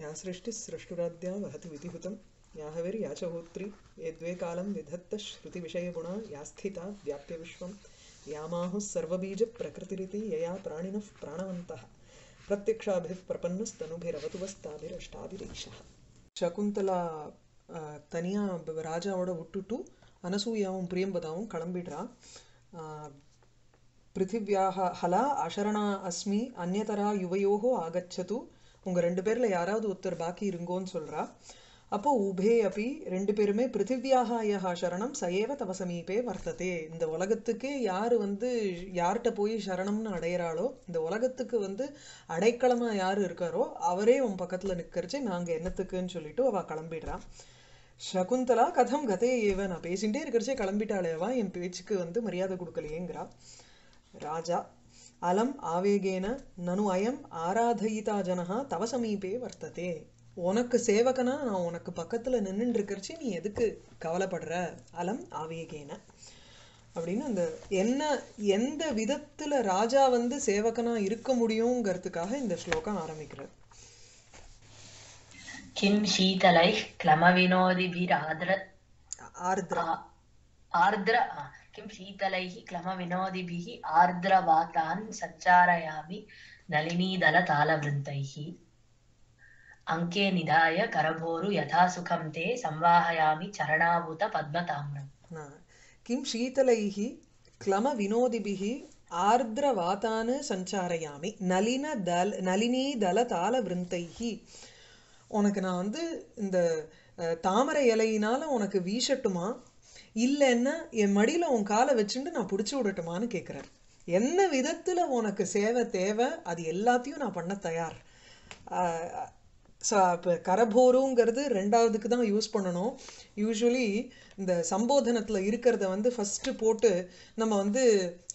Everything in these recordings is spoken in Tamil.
या सृष्टिस्रष्टुराद्या वहति विधिहुतं या हविर्या च होत्री ये द्वे कालं विधत्तः श्रुतिविषयगुणा या स्थिता व्याप्य विश्वं यामाहुः सर्वबीजप्रकृतिरिति यया प्राणिनः प्राणवन्तः प्रत्यक्षाभिः प्रपन्नस्तनुभिरवतु वस्ताभिरष्टाभिरीशः சகுந்தலா தனியாக ராஜாவோட விட்டுட்டு அனசூயாவும் பிரியம்பதாவும் கிளம்பிடுறா பிருத்திவியாக ஹலா அசரணா அஸ்மி அந்நதரா யுவயோகோ ஆகச்சது உங்கள் ரெண்டு பேரில் யாராவது ஒருத்தர் பாக்கி இருங்கோன்னு சொல்கிறா அப்போ உபே அப்படி ரெண்டு பேருமே பிருத்திவியாக யஹா சரணம் சயேவ தவ சமீபே வர்த்ததே. இந்த உலகத்துக்கே யார் வந்து யார்கிட்ட போய் சரணம்னு அடையிறாளோ இந்த உலகத்துக்கு வந்து அடைக்கலமாக யார் இருக்காரோ அவரே உன் பக்கத்தில் நிற்கிறச்சு நாங்கள் என்னத்துக்குன்னு சொல்லிட்டு அவள் கிளம்பிடுறான் சகுந்தலா கதம் கதையே ஏவ நான் பேசிகிட்டே இருக்கிறச்சே கிளம்பிட்டாளேவா என் பேச்சுக்கு வந்து மரியாதை கொடுக்கலையேங்கிறா. ராஜா அலம் ஆவேகேன நனு அயம் ஆராதயிதா ஜனகா தவ சமீபே வர்த்ததே. உனக்கு சேவகனா நான் உனக்கு பக்கத்தில் நின்றுருக்கிறச்சி நீ எதுக்கு கவலைப்படுற? அலம் ஆவேகேன. அப்படின்னு அந்த என்ன எந்த விதத்தில் ராஜா வந்து சேவகனா இருக்க முடியுங்கிறதுக்காக இந்த ஸ்லோகம் ஆரம்பிக்கிறது. கிம் சீதலை கிளம வினோதிபிர் ஆர்திர. ஆர்திரா ஆர்திர किं शीतलैः क्लमविनोदिभिः आर्द्रवातान् सञ्चारयामि नलिनीदलतालवृन्तैः अङ्के निधाय करभोरु यथा सुखं ते संवाहयामि चरणावुत पद्मताम्रम् किं शीतलैः क्लमविनोदिभिः आर्द्रवातान् सञ्चारयामि नलिनदल नलिनीदलतालवृन्दैः உனக்கு நான் வந்து இந்த தாமரை இலையினால உனக்கு வீசட்டுமா இல்லைன்னா என் மடியில் உன் காலை வச்சுட்டு நான் பிடிச்சி விடட்டுமான்னு கேட்குறார் என்ன விதத்தில் உனக்கு சேவை தேவை? அது எல்லாத்தையும் நான் பண்ண தயார். ஸோ இப்போ கரபோருங்கிறது ரெண்டாவதுக்கு தான் யூஸ் பண்ணணும். யூஸ்வலி இந்த சம்போதனத்தில் இருக்கிறத வந்து ஃபஸ்ட்டு போட்டு நம்ம வந்து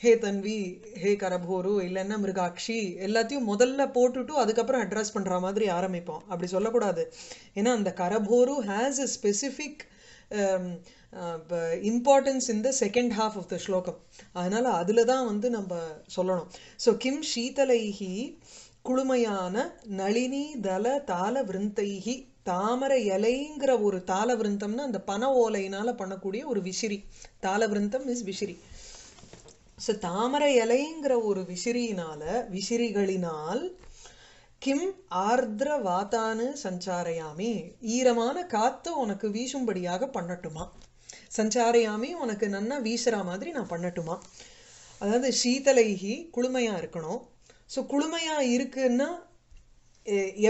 ஹே தன்வி ஹே கரபோரு இல்லைன்னா மிருகாட்சி எல்லாத்தையும் முதல்ல போட்டுட்டு அதுக்கப்புறம் அட்ரஸ் பண்ணுற மாதிரி ஆரம்பிப்போம். அப்படி சொல்லக்கூடாது. ஏன்னா அந்த கரபோரு ஹேஸ் எ ஸ்பெசிஃபிக் இம்பார்ட்டன்ஸ் இந்த செகண்ட் ஹாஃப் ஆஃப் த ஸ்லோகம். அதனால் அதில் தான் வந்து நம்ம சொல்லணும். ஸோ கிம் ஷீதலைஹி குளுமையான நளினி தல தாள விருந்தைகி தாமரை இலைங்கிற ஒரு தாள விருந்தம்னா அந்த பன ஓலையினால் பண்ணக்கூடிய ஒரு விசிறி. தாள விருந்தம் இஸ் விசிறி. ஸோ தாமரை இலைங்கிற ஒரு விசிறியினால் விசிறிகளினால் கிம் ஆர்திர வாத்தானு சஞ்சாரையாமி. ஈரமான காத்து உனக்கு வீசும்படியாக பண்ணட்டுமா? சஞ்சாரையாமி உனக்கு நன்னா வீசுகிற மாதிரி நான் பண்ணட்டுமா? அதாவது சீதலைகி குளுமையாக இருக்கணும். ஸோ குளுமையாக இருக்குன்னா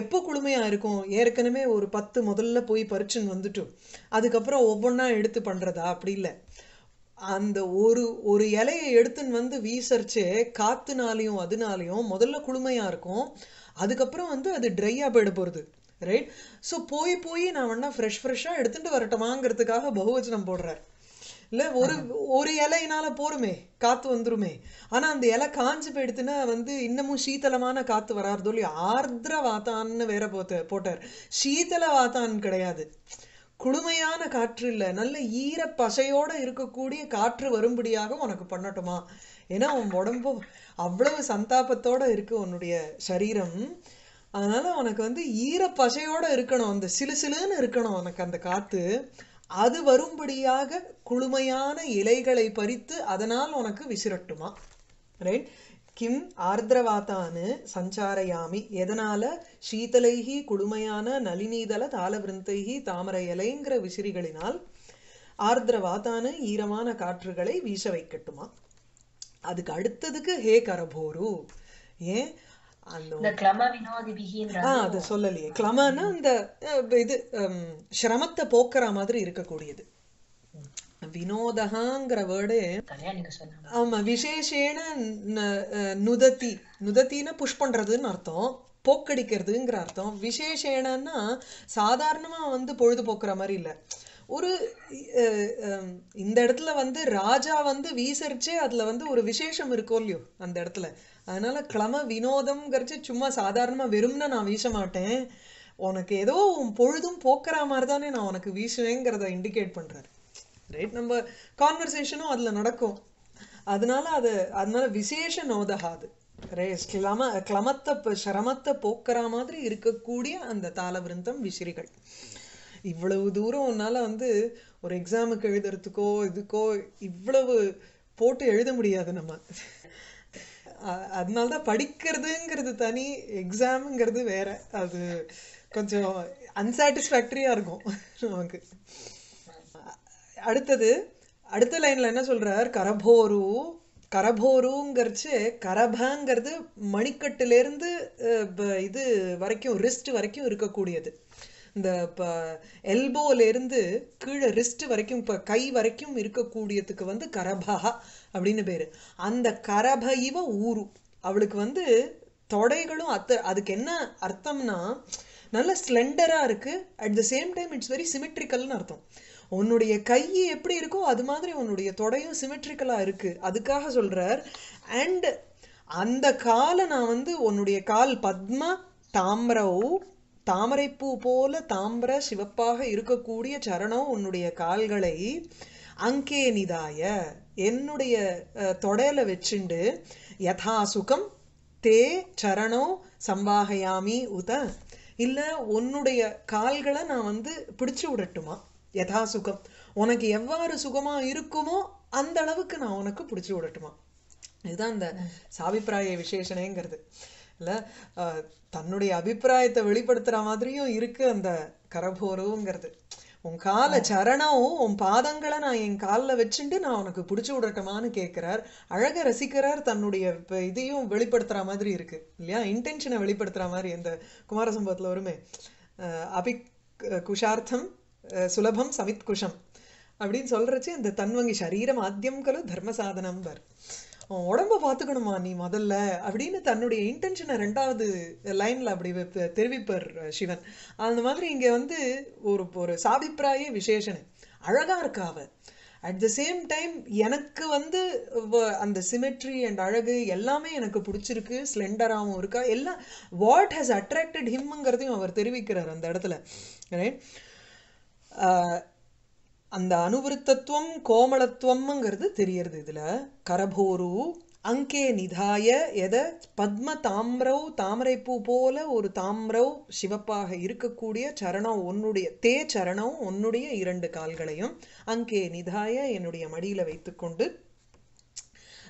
எப்போ குளுமையாக இருக்கும்? ஏற்கனவே ஒரு பத்து முதல்ல போய் பறிச்சுன்னு வந்துட்டும் அதுக்கப்புறம் ஒவ்வொன்றா எடுத்து பண்ணுறதா அப்படி இல்லை. அந்த ஒரு ஒரு இலையை எடுத்துன்னு வந்து வீசரிச்சு காத்துனாலையும் அதனாலையும் முதல்ல குளுமையாக இருக்கும். அதுக்கப்புறம் வந்து அது ட்ரையாக போயிட போகிறது ரைட் ஸோ போய் போய் நான் வேணா ஃப்ரெஷ் ஃப்ரெஷ்ஷாக எடுத்துகிட்டு வரட்டுமாங்கிறதுக்காக பகுவச்சனம் போடுறார் இல்லை ஒரு ஒரு இலையினால போருமே காற்று வந்துருமே. ஆனால் அந்த இலை காஞ்சு போயிடுத்துன்னா வந்து இன்னமும் சீத்தலமான காற்று வராதோ இல்லையோ ஆர்திர வாத்தான்னு வேற போத்த போட்டார். சீத்தல வாத்தான் கிடையாது. குளுமையான காற்று இல்லை. நல்ல ஈர பசையோடு இருக்கக்கூடிய காற்று வரும்படியாக உனக்கு பண்ணட்டுமா? ஏன்னா உன் உடம்பு அவ்வளவு சந்தாபத்தோடு இருக்கு. உன்னுடைய சரீரம் அதனால உனக்கு வந்து ஈர பசையோடு இருக்கணும் அந்த சிலு சிலுன்னு இருக்கணும் உனக்கு அந்த காற்று அது வரும்படியாக குளுமையான இலைகளை பறித்து அதனால் உனக்கு விசிரட்டுமா ரைட் கிம் ஆர்திரவாத்தானு சஞ்சாரயாமி எதனால? சீதலைகி குளுமையான நளினீதல தாளவிருந்தைகி தாமரை இலைங்கிற விசிறிகளினால் ஆர்திரவாத்தானு ஈரமான காற்றுகளை வீச வைக்கட்டுமா? அதுக்கு அடுத்ததுக்கு ஹே கரபோரு ஏன்? அது சொல்லலையே. கிளமன்னா இந்த இது சிரமத்தை போக்குற மாதிரி இருக்கக்கூடியது. வினோதகாங்கிற வேர்டு ஆமா விசேஷேன நுதத்தி. நுதத்தின்னா புஷ் பண்றதுன்னு அர்த்தம். போக்கடிக்கிறதுங்கிற அர்த்தம். விசேஷேனன்னா சாதாரணமா வந்து பொழுதுபோக்குற மாதிரி இல்லை. ஒரு இந்த இடத்துல வந்து ராஜா வந்து வீசரிச்சே அதுல வந்து ஒரு விசேஷம் இருக்கோ இல்லையோ அந்த இடத்துல. அதனால கிளம வினோதம்ங்கிறச்சு சும்மா சாதாரணமாக வெறும்னா நான் வீச மாட்டேன். உனக்கு ஏதோ உன் பொழுதும் போக்குற மாதிரி தானே நான் உனக்கு வீசுவேங்கிறத இண்டிகேட் பண்ணுறாரு ரைட் நம்ம கான்வர்சேஷனும் அதில் நடக்கும். அதனால அது அதனால விசேஷ நோதகாது கிளம கிளமத்தை சிரமத்தை போக்குற மாதிரி இருக்கக்கூடிய அந்த தாள விருந்தம் விசிறிகள். இவ்வளவு தூரம் உன்னால வந்து ஒரு எக்ஸாமுக்கு எழுதுறதுக்கோ இதுக்கோ இவ்வளவு போட்டு எழுத முடியாது நம்ம. அதனால தான் படிக்கிறதுங்கிறது தனி எக்ஸாம்ங்கிறது வேற. அது கொஞ்சம் அன்சாட்டிஸ்ஃபேக்டரியாக இருக்கும் நமக்கு. அடுத்தது அடுத்த லைனில் என்ன சொல்கிறார் கரபோரு கரபோருங்கிறச்சு கரபாங்கிறது மணிக்கட்டுலேருந்து இது வரைக்கும் ரிஸ்ட் வரைக்கும் இருக்கக்கூடியது. இந்த இப்போ எல்போலேருந்து கீழே ரிஸ்ட் வரைக்கும் இப்போ கை வரைக்கும் இருக்கக்கூடியதுக்கு வந்து கரபஹா அப்படின்னு பேர். அந்த கரப இவ ஊரு. அவளுக்கு வந்து தொடைகளும் அத்த அதுக்கு என்ன அர்த்தம்னா நல்ல ஸ்லெண்டராக இருக்குது at the same time it's very சிமெட்ரிக்கல்னு அர்த்தம். உன்னுடைய கை எப்படி இருக்கோ அது மாதிரி உன்னுடைய தொடையும் சிமெட்ரிக்கலாக இருக்குது அதுக்காக சொல்கிறார் அண்ட் அந்த காலை நான் வந்து உன்னுடைய கால் பத்ம தாமரவு தாமரைப்பூ போல தாமிர சிவப்பாக இருக்கக்கூடிய சரணம் உன்னுடைய கால்களை அங்கே நிதாய என்னுடைய அஹ், தொடையில வச்சுண்டு யதா சுகம் தே சரணோ சம்பாகயாமி உத. இல்லை உன்னுடைய கால்களை நான் வந்து பிடிச்சு விடட்டுமா? யதா சுகம். உனக்கு எவ்வாறு சுகமா இருக்குமோ அந்த அளவுக்கு நான் உனக்கு பிடிச்சு விடட்டுமா? இதுதான் இந்த சாபிப்பிராய விசேஷனேங்கிறது. இல்ல தன்னுடைய அபிப்பிராயத்தை வெளிப்படுத்துற மாதிரியும் இருக்கு அந்த கரபோருங்கிறது உன் கால சரணம் உன் பாதங்களை நான் என் காலில் வச்சுட்டு நான் உனக்கு பிடிச்சு விடட்டுமான்னு கேட்கிறார் அழக ரசிக்கிறார் தன்னுடைய இப்ப இதையும் வெளிப்படுத்துற மாதிரி இருக்கு. இல்லையா? இன்டென்ஷனை வெளிப்படுத்துற மாதிரி இந்த குமார சம்பவத்துல வருமே அபி குஷார்த்தம் அஹ், சுலபம் சமித் குஷம் அப்படின்னு சொல்றச்சு இந்த தன்வங்கி சரீரம் ஆத்தியம் கலு தர்ம சாதனம் பர் உடம்ப பார்த்துக்கணுமா நீ முதல்ல? அப்படின்னு தன்னுடைய இன்டென்ஷனை ரெண்டாவது லைன்ல அப்படி தெரிவிப்பார் சிவன். அந்த மாதிரி இங்க வந்து ஒரு ஒரு சாபிப்பிராய விசேஷனை. அழகா இருக்கா அவ. அட் த சேம் டைம் எனக்கு வந்து வ- அந்த சிமெட்ரி அண்ட் அழகு எல்லாமே எனக்கு பிடிச்சிருக்கு ஸ்லெண்டராகவும் இருக்கா எல்லாம் வாட் ஹஸ் அட்ராக்டட் ஹிம்ங்கிறதையும் அவர் தெரிவிக்கிறார் அந்த இடத்துல. ரைட் அந்த அனுவிருத்தத்துவம் கோமளத்துவம்ங்கிறது தெரியறது இதுல. கரபோரு அங்கே நிதாய எத? பத்ம தாம்ரவ் தாமரைப்பூ போல ஒரு தாம்ரவ் சிவப்பாக இருக்கக்கூடிய சரணம் உன்னுடைய தே சரணம் உன்னுடைய இரண்டு கால்களையும் அங்கே நிதாய என்னுடைய மடியில வைத்துக்கொண்டு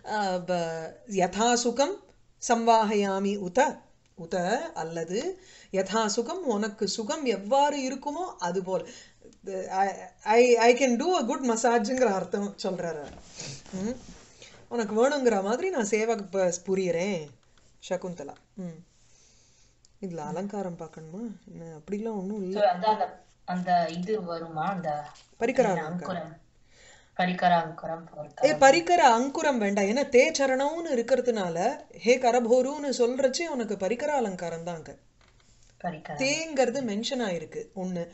ஆஹ் ப- சம்வாகயாமி உத. உத அல்லது யதாசுகம் உனக்கு சுகம் எவ்வாறு இருக்குமோ அதுபோல். I I can do a good மசாஜுங்கிற அர்த்தம் சொல்றாரு ம். உனக்கு வேணுங்கிற மாதிரி நான் சேவை புரியறேன் சகுந்தலா. ம். இதுல அலங்காரம் பார்க்கணுமா? என்ன அப்படிலாம் ஒண்ணும் இல்லை. அந்த இது வருமா? அந்த என்ன, அலங்காரம். ஏ பரிக்கர அங்குரம் வேண்டாம். ஏன்னா தே சரணம்னு இருக்கிறதுனால ஹே கரபோருன்னு சொல்றச்சே உனக்கு பரிக்கர அலங்காரம் தான் அங்க தேங்கிறது மென்ஷன் ஆயிருக்கு. ஒண்ணு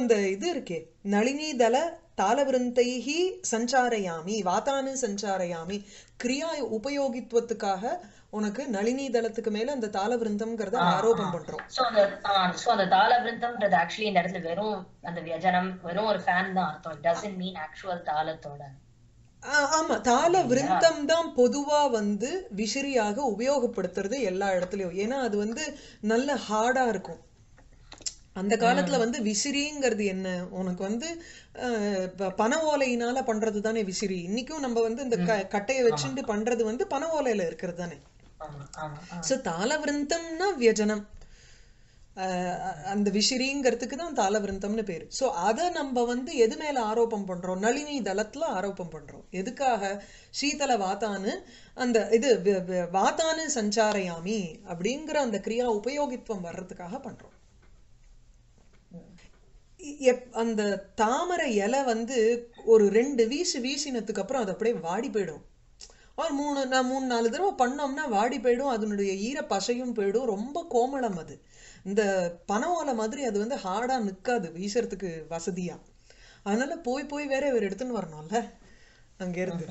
இந்த இது இருக்கே நளினி தல தாளவிருந்தைஹி சஞ்சாரயாமி வாத்தானு சஞ்சாரயாமி கிரியா உபயோகித்துவத்துக்காக உனக்கு நளினி தளத்துக்கு மேல அந்த தாளவிருந்தம்ங்கிறத ஆரோபம் பண்றோம். சோ அந்த சோ அந்த தாள விருந்தம்ன்றது ஆக்சுவலி இந்த இடத்துல வெறும் அந்த வியஜனம் வெறும் ஒரு ஃபேன் தான் அர்த்தம். இட் டசன்ட் மீன் ஆக்சுவல் தாளத்தோட. ஆமா தாள விருந்தம் தான் பொதுவா வந்து விசிறியாக உபயோகப்படுத்துறது எல்லா இடத்துலயும். ஏன்னா அது வந்து நல்ல ஹார்டா இருக்கும். அந்த காலத்துல வந்து விசிறிங்கிறது என்ன? உனக்கு வந்து பனை ஓலையினால பண்றது தானே விசிறி. இன்னைக்கும் நம்ம வந்து இந்த க- கட்டையை வச்சுட்டு பண்றது வந்து பனை ஓலையில இருக்கிறது தானே. சோ தாள விருந்தம்னா வியஜனம். அந்த விசிறிங்கிறதுக்கு தான் தாள விருந்தம்னு பேரு. சோ அதை நம்ம வந்து எது மேல ஆரோபம் பண்றோம்? நளினி தளத்துல ஆரோபம் பண்றோம். எதுக்காக? சீதல வாத்தானு அந்த இது வாத்தானு சஞ்சாரயாமி அப்படிங்கிற அந்த கிரியா உபயோகித்துவம் வர்றதுக்காக பண்றோம். எப்- அந்த தாமரை இலை வந்து ஒரு ரெண்டு வீசு வீசினதுக்கு அப்புறம் அது அப்படியே வாடி போயிடும். ஒரு மூணு நான் மூணு நாலு தடவை பண்ணோம்னா வாடி போயிடும். அதனுடைய ஈர பசையும் போயிடும். ரொம்ப கோமளம் அது. இந்த பனை ஓலை மாதிரி அது வந்து ஹார்டா நிக்காது வீசுறதுக்கு வசதியா. அதனால போய் போய் வேற இவர் எடுத்துன்னு வரணும்ல அங்க இருந்து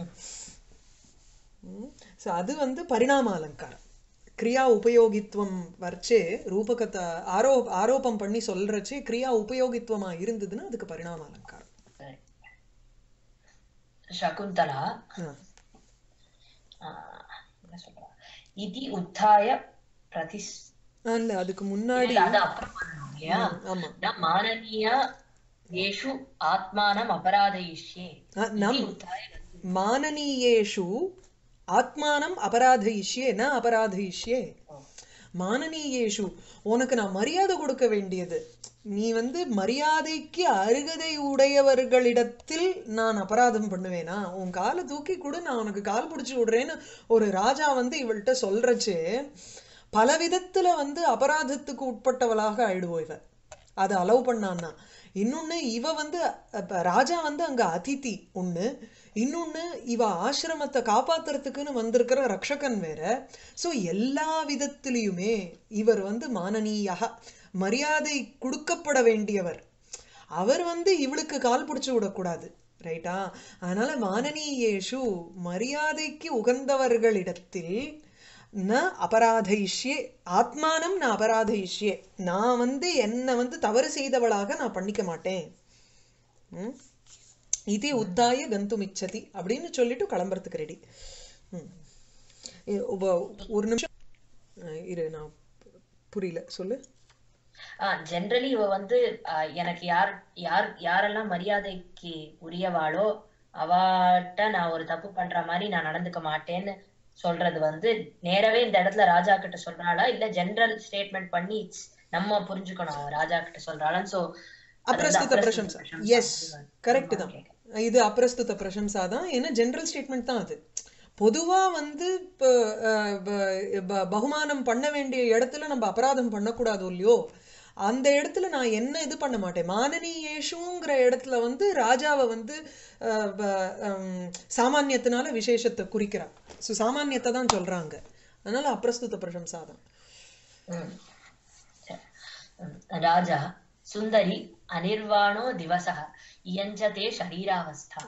ஸோ அது வந்து பரிணாம அலங்காரம். கிரியா உபயோகித்துவம் வரைச்சே ரூபகத்தை ஆரோ ஆரோபம் பண்ணி சொல்றச்சே கிரியா உபயோகித்துவமா இருந்ததுன்னா அதுக்கு பரிணாம அலங்காரம். சகுந்தலா இதி உத்தாய பிரதிஸ் இல்ல அதுக்கு முன்னாடி மானனீயா ஏஷு ஆத்மானம் அபராதயிஷ்யே. மானனீயேஷு ஆத்மானம் அபராதயிஷ்யே ந அபராதயிஷ்யே மானனீயேஷு உனக்கு நான் மரியாதை கொடுக்க வேண்டியது. நீ வந்து மரியாதைக்கு அருகதை உடையவர்களிடத்தில் நான் அபராதம் பண்ணுவேனா? உன் காலை தூக்கி கொடு நான் உனக்கு கால் பிடிச்சி விடுறேன்னு ஒரு ராஜா வந்து இவள்கிட்ட சொல்றச்சு பல விதத்துல வந்து அபராதத்துக்கு உட்பட்டவளாக ஆயிடுவோம் இவ. அதை அலோவ் பண்ணான்னா. இன்னொன்னு இவ வந்து ராஜா வந்து அங்க அதிதி ஒண்ணு. இன்னொன்று இவ ஆசிரமத்தை காப்பாத்துறதுக்குன்னு வந்திருக்கிற ரக்ஷகன் வேற. ஸோ எல்லா விதத்திலையுமே இவர் வந்து மானனீயாக மரியாதை கொடுக்கப்பட வேண்டியவர். அவர் வந்து இவளுக்கு கால் பிடிச்சி விடக்கூடாது ரைட்டா அதனால மானனீயேஷு மரியாதைக்கு உகந்தவர்களிடத்தில் ந அபராதயிஷ்யே ஆத்மானம் நான் அபராதயிஷ்யே. நான் வந்து என்னை வந்து தவறு செய்தவளாக நான் பண்ணிக்க மாட்டேன். ம்? இது உத்தாய கந்துமிச்சதி அப்படின்னு சொல்லிட்டு கிளம்புறதுக்கு ரெடி ஒரு நிமிஷம். இரு நான் புரியல சொல்லு. ஜென்ரலி இவ வந்து எனக்கு யார் யார் யாரெல்லாம் மரியாதைக்கு உரியவாளோ அவாட்ட நான் ஒரு தப்பு பண்ற மாதிரி நான் நடந்துக்க மாட்டேன்னு சொல்றது வந்து நேரவே இந்த இடத்துல ராஜா கிட்ட சொல்றாளா? இல்ல ஜெனரல் ஸ்டேட்மெண்ட் பண்ணி நம்ம புரிஞ்சுக்கணும் ராஜா கிட்ட சொல்றாளான்னு. சோ அப்பிரஸ்துத பிரசம்சா. எஸ் கரெக்ட் தான். இது அப்பிரஸ்துத பிரசம்சா தான். ஏன்னா ஜென்ரல் ஸ்டேட்மெண்ட் தான் அது. பொதுவாக வந்து இப்போ பகுமானம் பண்ண வேண்டிய இடத்துல நம்ம அபராதம் பண்ணக்கூடாது இல்லையோ அந்த இடத்துல நான் என்ன இது பண்ண மாட்டேன். மானனீயேஷுங்கிற இடத்துல வந்து ராஜாவை வந்து சாமானியத்தினால விசேஷத்தை குறிக்கிறான் ஸோ சாமானியத்தை தான் சொல்றாங்க. அதனால அப்பிரஸ்துத பிரசம்சா தான். ராஜா சுந்தரி அனிர்வாணோ திவசக இயஞ்சதே ஷரீராவஸ்தா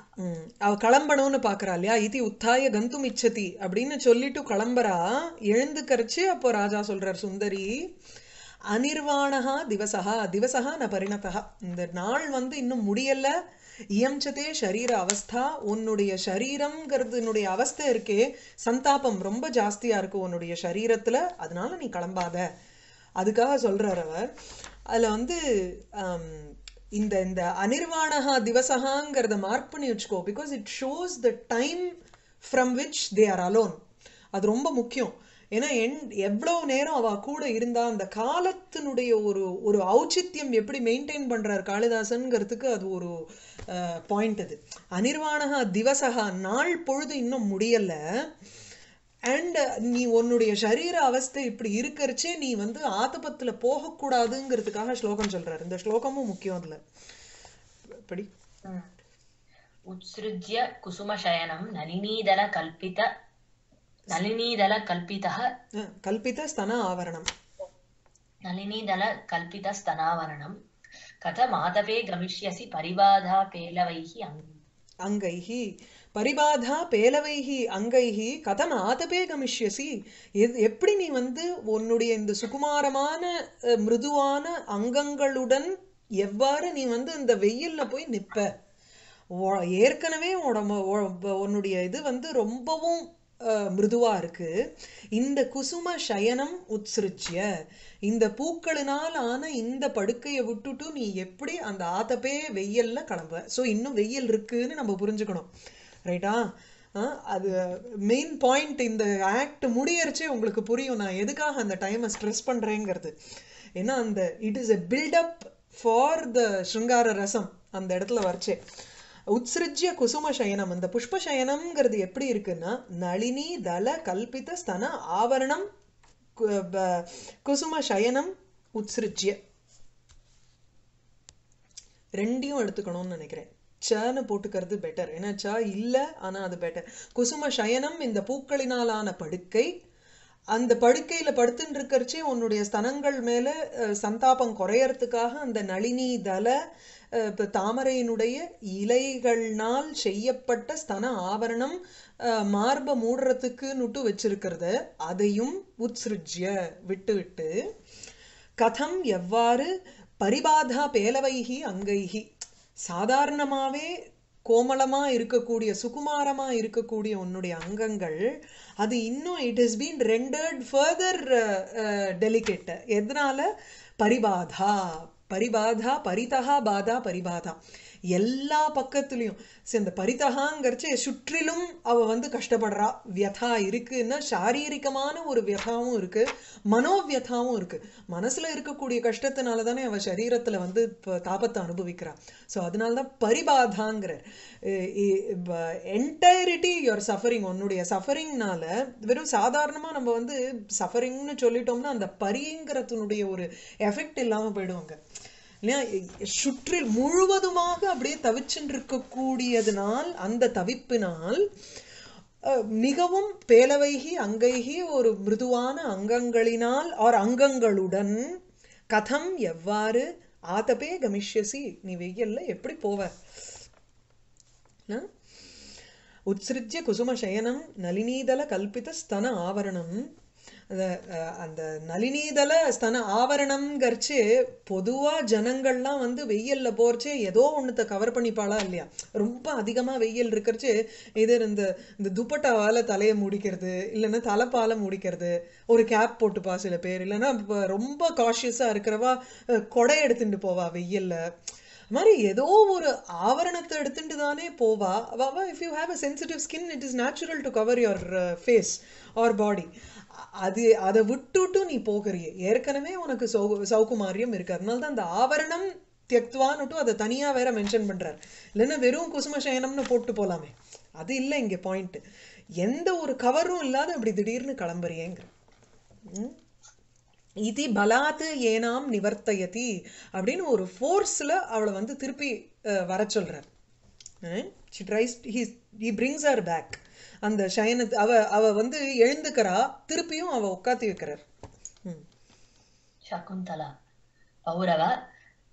அவ கிளம்பணும்னு பாக்குறா இல்லையா? இது உத்தாய கந்தும் இச்சதி அப்படின்னு சொல்லிட்டு கிளம்புறா. எழுந்துக்கரிச்சு அப்போ ராஜா சொல்றார் சுந்தரி அனிர்வாணகா திவசஹா திவசஹா ந பரிணதா இந்த நாள் வந்து இன்னும் முடியல. இயம்சதே ஷரீர அவஸ்தா உன்னுடைய ஷரீரம்ங்கிறதுனுடைய அவஸ்தை இருக்கே. சந்தாபம் ரொம்ப ஜாஸ்தியா இருக்கு உன்னுடைய சரீரத்துல அதனால நீ கிளம்பாத. அதுக்காக சொல்கிறார் அவர். அதில் வந்து um, இந்த இந்த அனிர்வாணஹா திவசகாங்கிறத மார்க் பண்ணி வச்சுக்கோ because it shows the time from which they are alone அது ரொம்ப முக்கியம். ஏன்னா என் எவ்வளோ நேரம் அவ கூட இருந்தா அந்த காலத்தினுடைய ஒரு ஒரு ஔச்சித்யம் எப்படி மெயின்டைன் பண்ணுறார் காளிதாசனுங்கிறதுக்கு அது ஒரு பாயிண்ட் அது. அனிர்வாணகா திவசகா நாள் பொழுது இன்னும் முடியலை. அண்ட் uh, நீ உன்னுடைய சரீர அவஸ்தை இப்படி இருக்கிறச்சே நீ வந்து ஆத்தபத்தில் போகக்கூடாதுங்கிறதுக்காக ஸ்லோகம் சொல்றாரு. இந்த ஸ்லோகமும் முக்கியம் அதுல. படி. உத்ஸ்ருஜ்ய குசுமசயனம் நளினீதல கல்பித நளினீதல கல்பிதः கல்பித ஸ்தன ஆவரணம். நளினீதல கல்பித ஸ்தனாவரணம் கத கதமாதபே கமிஷ்யசி பரிபாதா பேலவைஹி அங்கைஹி. பரிபாதா பேலவைஹி அங்கைஹி கதம் ஆதபே கமிஷ்யசி. எது எப்படி நீ வந்து உன்னுடைய இந்த சுகுமாரமான மிருதுவான அங்கங்களுடன் எவ்வாறு நீ வந்து இந்த வெயில்ல போய் நிப்ப ஏற்கனவே உடம்பு உன்னுடைய இது வந்து ரொம்பவும் அஹ், மிருதுவா இருக்கு. இந்த குசும சயனம் உத்ஸ்ருச்சிய. இந்த பூக்களினால் ஆன இந்த படுக்கையை விட்டுட்டு நீ எப்படி அந்த ஆத்தப்பே வெயில்ல கிளம்ப? சோ இன்னும் வெயில் இருக்குன்னு நம்ம புரிஞ்சுக்கணும். ரைட்டா அது மெயின் பாயிண்ட் இந்த ஆக்ட் முடியறச்சே உங்களுக்கு புரியும். நான் எதுக்காக அந்த டைமை ஸ்ட்ரெஸ் பண்ணுறேங்கிறது ஏன்னா அந்த it is a buildup for the ஸ்ருங்கார ரசம் அந்த இடத்துல வரச்சே. உத்ஸ்ருஜ்ய குசும சயனம் அந்த புஷ்ப சயனம்ங்கிறது எப்படி இருக்குன்னா நளினி தல கல்பித ஸ்தன ஆவரணம் கு- ப- குசும சயனம் உத்ஸ்ருஜ்ய. ரெண்டையும் எடுத்துக்கணும்னு நினைக்கிறேன். சன்னு போட்டுக்கிறது பெட்டர் ஏன்னா ச ஆனால் அது பெட்டர் குசும சயனம் இந்த பூக்களினாலான படுக்கை. அந்த படுக்கையில் படுத்துட்டு இருக்கறச்சே உன்னுடைய ஸ்தனங்கள் மேலே சந்தாபம் குறையறதுக்காக அந்த நளினி தல தாமரையினுடைய இலைகள்னால் செய்யப்பட்ட ஸ்தன ஆவரணம் மார்பை மூடுறதுக்குன்னுட்டு வச்சிருக்கிறத. அதையும் உத்ஸ்ருஜ்ய விட்டு விட்டு கதம் எவ்வாறு பரிபாதா பேலவைகி அங்கைகி சாதாரணமாகவே கோமளமாக இருக்கக்கூடிய சுகுமாரமாக இருக்கக்கூடிய உன்னுடைய அங்கங்கள் அது இன்னும் it is been rendered further delicate எதனால? பரிபாதா. பரிபாதா பரிதகா பாதா பரிபாதா. எல்லா பக்கத்துலயும். சரி, இந்த பரிதகாங்கிறச்சு சுற்றிலும் அவ வந்து கஷ்டப்படுறா. வியதா இருக்குன்னா சாரீரிகமான ஒரு வியதாவும் இருக்கு. மனோவியதாவும் இருக்கு. மனசுல இருக்கக்கூடிய கஷ்டத்தினால தானே அவ சரீரத்துல வந்து தாபத்தை அனுபவிக்கிறா. ஸோ அதனால தான் பரிபாதாங்கிற என்டையரிட்டி யுவர் சஃபரிங் உன்னுடைய சஃபரிங்னால வெறும் சாதாரணமா நம்ம வந்து சஃபரிங்னு சொல்லிட்டோம்னா அந்த பரிங்கிறதுனுடைய ஒரு எஃபெக்ட் இல்லாம போயிடுவாங்க. இல்லையா? சுற்றில் முழுவதுமாக அப்படியே தவிச்சுட்டு இருக்கக்கூடியதுனால் அந்த தவிப்பினால் மிகவும் பேலவைகி அங்கைகி ஒரு மிருதுவான அங்கங்களினால் ஆர் அங்கங்களுடன் கதம் எவ்வாறு ஆதபே கமிஷ்யசி நீ வெயில்ல எப்படி போவ? न? குசும சயனம் நளினீதல கல்பித ஸ்தன ஆவரணம். அந்த அஹ், ஸ்தன ஆவரணம்ங்கிறச்சு பொதுவாக ஜனங்கள்லாம் வந்து வெயிலில் போறச்சே ஏதோ ஒன்றுத்த கவர் பண்ணிப்பாளா இல்லையா? ரொம்ப அதிகமாக வெயில் இருக்கிறச்சு இது இந்த இந்த துப்பட்டாவால் தலையை முடிக்கிறது இல்லைன்னா தலைப்பால் முடிக்கிறது ஒரு கேப் போட்டுப்பா சில பேர் இல்லைன்னா ரொம்ப காஷியஸாக இருக்கிறவா கொடை எடுத்துட்டு போவா வெயில்ல. மாதிரி ஏதோ ஒரு ஆவரணத்தை எடுத்துட்டு தானே போவா. If you have a sensitive skin it is natural to cover your face or body அது அதை விட்டுட்டு நீ போகிறிய. ஏற்கனவே உனக்கு சௌ சௌகுமாரியம் இருக்கு அதனால தான் அந்த ஆவரணம் தியக்துவான்னுட்டு அதை தனியாக வேற மென்ஷன் பண்ணுறார் இல்லைன்னா வெறும் குசும சயனம்னு போட்டு போகலாமே அது இல்லை இங்கே பாயிண்ட்டு எந்த ஒரு கவரும் இல்லாத அப்படி திடீர்னு கிளம்புறியேங்கிற. ம்? பலாத்து ஏனாம் நிவர்த்தயதி அப்படின்னு ஒரு ஃபோர்ஸில் அவளை வந்து திருப்பி வர சொல்கிறார் she tries he he brings her back அந்த சயனத்து அவ அவ வந்து எழுந்துக்கிறா திருப்பியும் அவ உட்காத்தி வைக்கிறார். சகுந்தலா பௌரவ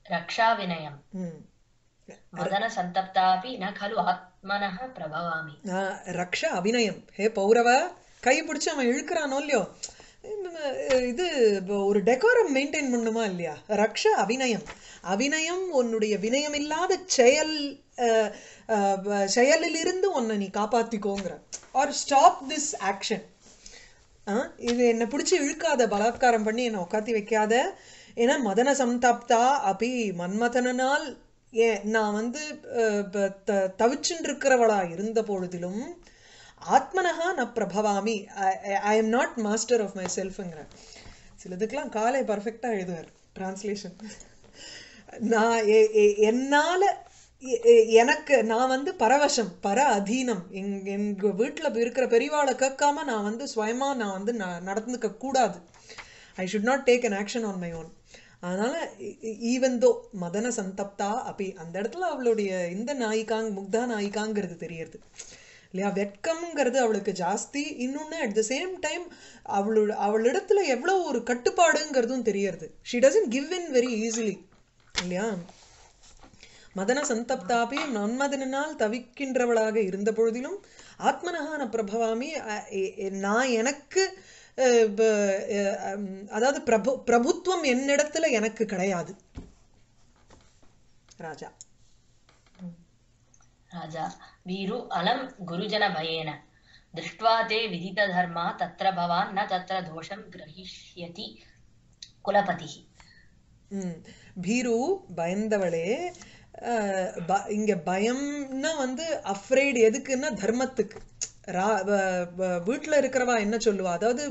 ரக்ஷா வினயம் மதன சந்தப்தாபி ந கலு ஆத்மனஹ பிரபவாமி. ரக்ஷா அபிநயம். ஹே பௌரவ கை பிடிச்சு அவன் இழுக்கிறானோ இல்லையோ? இது ஒரு டெக்கோரம் மெயின்டைன் பண்ணுமா இல்லையா? ரக்ஷ அபிநயம். அபிநயம் உன்னுடைய வினயம் இல்லாத செயல் செயலிலிருந்து உன்னை நீ காப்பாத்திக்கோங்கிற. ஆர் ஸ்டாப் திஸ் ஆக்ஷன் இது என்னை பிடிச்சி இழுக்காத பலாத்காரம் பண்ணி என்னை உட்காத்தி வைக்காத. ஏன்னா மதன சம்தாப்தா அப்படி மன்மதனால் ஏன் நான் வந்து த- தவிச்சுட்டு இருக்கிறவளா இருந்த பொழுதிலும் ஆத்மனகா ந பிரபவாமி. I am not master of my செல்ஃபுங்கிற சிலதுக்கெலாம் காலை பர்ஃபெக்டாக எழுதுவார். டிரான்ஸ்லேஷன் நான் எ- எ- எனக்கு நான் வந்து பரவசம் பர அதீனம். எங் எங்கள் வீட்டில் இருக்கிற பெரியவாளை கேட்காம நான் வந்து சுயமாக நான் வந்து நான் நடந்துக்க கூடாது. I should not take an action on my own அதனால் ஈவன் தோ மதன சந்தப்தா அப்படி அந்த இடத்துல அவளுடைய இந்த நாயிகாங் முக்தா நாயிகாங்கிறது தெரியறது. இல்லையா? வெட்கம்ங்கிறது அவளுக்கு ஜாஸ்தி. இன்னொன்னு அட் த சேம் டைம் அவளோட அவளிடத்துல எவ்வளவு ஒரு கட்டுப்பாடுங்கிறதும் தெரியறது. She doesn't give in very easily இல்லையா? மதன சந்தப்தாபி நன்மதனால் தவிக்கின்றவளாக இருந்த பொழுதிலும் ஆத்மனகான பிரபவாமி நான் எனக்கு அதாவது பிரபு பிரபுத்துவம் என்னிடத்துல எனக்கு கிடையாது. ராஜா. ராஜா. वीरु अलं गुरुजनभयेन दृष्ट्वा ते विदितधर्मा तत्र भवान् न तत्र दोषं ग्रहीष्यति कुलपतिः ம் பீரு பயந்தவளே அஹ், ப- இங்க பயம்னா வந்து அஃப்ரைடு எதுக்குன்னா தர்மத்துக்கு ரா வ- இருக்கிறவா என்ன சொல்லுவா? அதாவது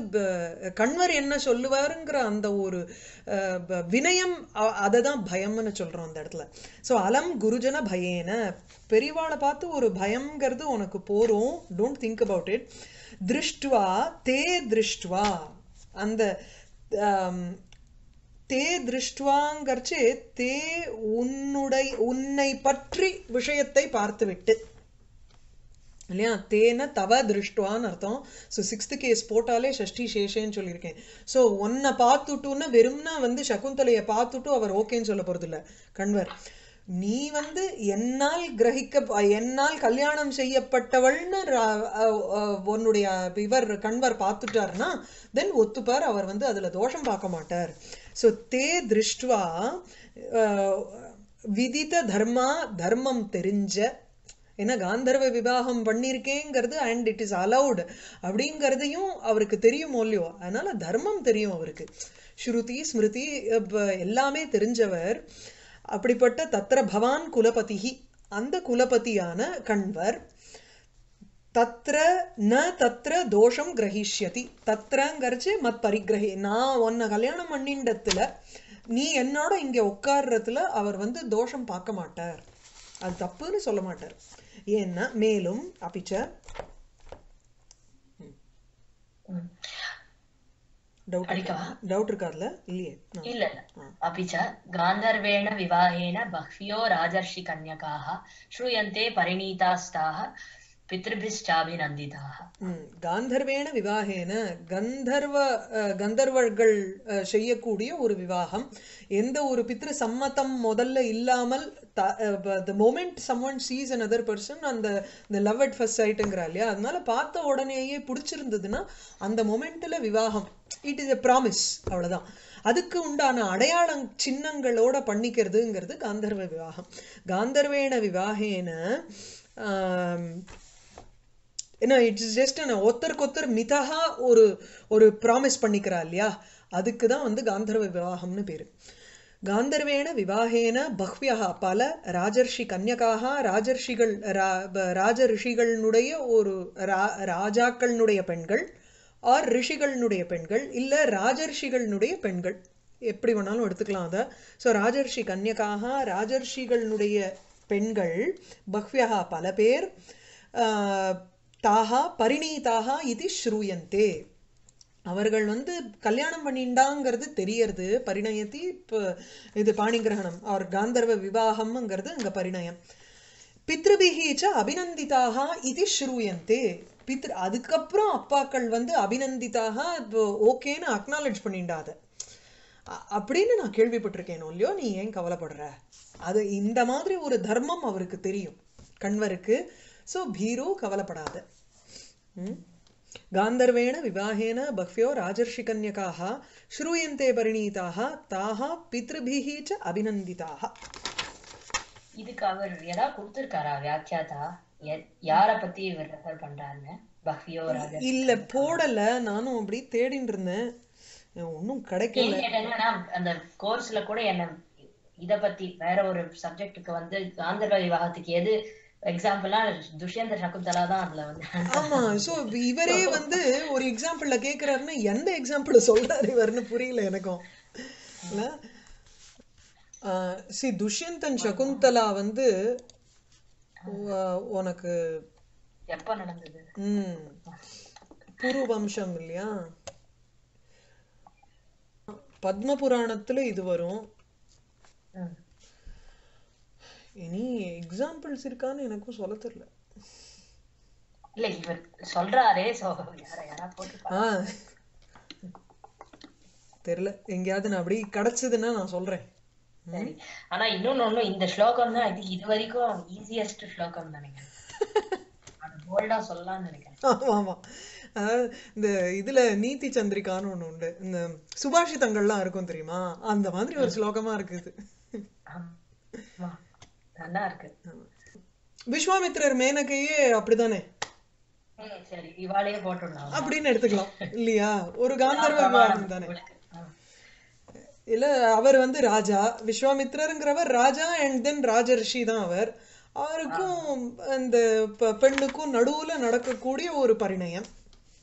கண்வர் என்ன சொல்லுவாருங்கிற அந்த ஒரு வினயம் அதை தான் பயம்னு சொல்கிறோம் அந்த இடத்துல. ஸோ அலம் குருஜன பயேன. பெரிவாளை பார்த்து ஒரு பயம்ங்கிறது உனக்கு போரும் டோன்ட் திங்க் அபவுட் இட் திருஷ்டுவா தே திருஷ்டுவா. அந்த தே திருஷ்டுவாங்கர்ச்சு தே உன்னுடைய உன்னை பற்றி விஷயத்தை பார்த்துவிட்டு. இல்லையா? தேன தவ திருஷ்டுவான்னு அர்த்தம். ஸோ சிக்ஸ்த்து கேஸ் போட்டாலே ஷஷ்டி சேஷேன்னு சொல்லியிருக்கேன். ஸோ ஒன்னை பார்த்துட்டுன்னா வெறும்னா வந்து சகுந்தலையை பார்த்துட்டு அவர் ஓகேன்னு சொல்ல போறது கண்வர் நீ வந்து என்னால் கிரகிக்க என்னால் கல்யாணம் செய்யப்பட்டவள்னு ரா- உன்னுடைய இவர் கண்வர் பார்த்துட்டாருன்னா தென் ஒத்துப்பார். அவர் வந்து அதுல தோஷம் பார்க்க மாட்டார். ஸோ தே திருஷ்டுவா விதித தர்மா தர்மம் தெரிஞ்ச ஏன்னா காந்தர்வ விவாகம் பண்ணியிருக்கேங்கிறது அண்ட் இட் இஸ் அலவுட் அப்படிங்கிறதையும் அவருக்கு தெரியும் இல்லையோ? அதனால தர்மம் தெரியும் அவருக்கு. ஸ்ருதி ஸ்மிருதி எல்லாமே தெரிஞ்சவர். அப்படிப்பட்ட தத்திர பவான் குலபதிஹி. அந்த குலபதியான கண்வர் தத்ர ந தத்ர தோஷம் கிரகிஷ்யதி. தத்ரங்கிறச்சு மத் பரிகிரகி நான் உன்னை கல்யாணம் பண்ணிண்டத்துல நீ என்னோட இங்கே உட்கார்றதுல அவர் வந்து தோஷம் பார்க்க மாட்டார். அது தப்புன்னு சொல்ல மாட்டார். ஏன்னா மேலும் அப்பிச்ச ம். டவுட் அடிக்கவா? டவுட் இருக்காதுல இல்லையே ஆ. இல்ல இல்ல अपि च गान्धर्वेण विवाहेन बह्व्यो राजर्षि कन्यकाः श्रूयन्ते परिणीतास्ताः पितृभिश्चाभिनन्दिताः ம். காந்தர்வேண விவாகேன கந்தர்வ அஹ், கந்தர்வர்கள் அஹ், செய்யக்கூடிய ஒரு விவாகம் எந்த ஒரு பித்ரு சம்மதம் முதல்ல இல்லாமல் the moment someone sees other person அந்த இந்த லவ் அட் ஃபர்ஸ்ட் சைட்டுங்கிறா இல்லையா? அதனால பார்த்த உடனேயே பிடிச்சிருந்ததுன்னா அந்த மொமெண்ட்டில் விவாகம். இட் இஸ் எ ப்ராமிஸ் அவ்வளோதான் அதுக்கு உண்டான அடையாளம் சின்னங்களோட பண்ணிக்கிறதுங்கிறது காந்தர்வ விவாகம். காந்தர்வேன விவாகேன என்ன ஏன்னா இட்ஸ் ஜஸ்ட் ஒருத்தருக்கு ஒருத்தர் மிதஹா ஒரு ஒரு ப்ராமிஸ் பண்ணிக்கிறா இல்லையா? அதுக்கு தான் வந்து காந்தர்வ விவாகம்னு பேர். காந்தர்வேண விவாகேன பஹ்வியா பல ராஜர்ஷி கன்யகாக ராஜர்ஷிகள் ரா- ராஜ ரிஷிகளுடைய ஒரு ரா ராஜாக்களுடைய பெண்கள் ஆர் ரிஷிகளுடைய பெண்கள் இல்லை ராஜர்ஷிகளுடைய பெண்கள். எப்படி வேணாலும் எடுத்துக்கலாம் அதை. ஸோ ராஜர்ஷி கன்யகாக ராஜர்ஷிகளுடைய பெண்கள் பஹ்வியா பல பேர் தாகா தாஹா பரிணீதாக இது ஸ்ரூயந்தே. அவர்கள் வந்து கல்யாணம் பண்ணிண்டாங்கிறது தெரியறது. பரிணயத்தி இப்போ இது பாணிகிரகணம் அவர் காந்தர்வ விவாகம்ங்கிறது அங்க பரிணயம். பித்ருபிஹி அபிநந்திதாக இது ஸ்ரூயந்தே பித்ரு அதுக்கப்புறம் அப்பாக்கள் வந்து அபிநந்திதாக ஓகேன்னு அக்னாலஜ் பண்ணிண்டாத. அப்படின்னு நான் கேள்விப்பட்டிருக்கேனோ இல்லையோ நீ ஏன் கவலைப்படுற? அது இந்த மாதிரி ஒரு தர்மம் அவருக்கு தெரியும். கண்வருக்கு. ஸோ பீரோ கவலைப்படாத. ம்? गान्धर्वेण विवाहेन बह्व्यो राजर्षिकन्यकाः श्रूयन्ते परिणीताः ताः पितृभिः च अभिनन्दिताः இதுக்கு அவர் ஏதாவது கொடுத்திருக்காரா வியாக்கியாதா எ- யார பத்தி இவர் ரெஃபர் பண்றாருன்னு பஹ்வியோ ராஜர் இல்ல போடல நானும் அப்படி தேடின்னு இருந்தேன் ஒன்றும் கிடைக்கல ஏன் கேட்டேன்னா அந்த கோர்ஸ்ல கூட என்ன இத பத்தி வேற ஒரு சப்ஜெக்ட்டுக்கு வந்து காந்தர்வ விவாகத்துக்கு எது எக்ஸாம்பிளா துஷ்யந்த சகுந்தலா தான் அதுல வந்து ஆமா சோ இவரே வந்து ஒரு எக்ஸாம்பிள்ல கேக்குறாருன்னா எந்த எக்ஸாம்பிள் சொல்றாரு இவர்னு புரியல எனக்கும். சி துஷ்யந்தன் சகுந்தலா வந்து உனக்கு எப்ப நடந்தது? ம் புரு வம்சம் இல்லையா? பத்ம புராணத்துல இது வரும் ம். இனி எக்ஸாம்பிள்ஸ் இருக்கான்னு எனக்கும் சொல்ல தெரியல. இல்ல இவர் சொல்றாரே தெரியல. எங்கேயாவது நான் அப்படி கிடைச்சதுன்னா நான் சொல்றேன். ஆனா இன்னொன்னு இந்த ஸ்லோகம் தான் இது இது வரைக்கும் ஈஸியஸ்ட் ஸ்லோகம் நினைக்கிறேன். இந்த இதுல நீதி சந்திரிகான்னு ஒண்ணு உண்டு. இந்த சுபாஷிதங்கள்லாம் இருக்கும் தெரியுமா? அந்த மாதிரி ஒரு ஸ்லோகமா இருக்குது. நல்லா இருக்கு விஸ்வாமித்திரர் மேனகையே அப்படிதானே? அப்படின்னு எடுத்துக்கலாம். இல்லையா? ஒரு காந்தர்வ விவாகம் தானே. இல்ல அவர் வந்து ராஜா. விஸ்வாமித்திரருங்கிறவர் ராஜா அண்ட் தென் ராஜரிஷி தான் அவர். அவருக்கும் அந்த பெண்ணுக்கும் நடுவுல நடக்கக்கூடிய ஒரு பரிணயம்.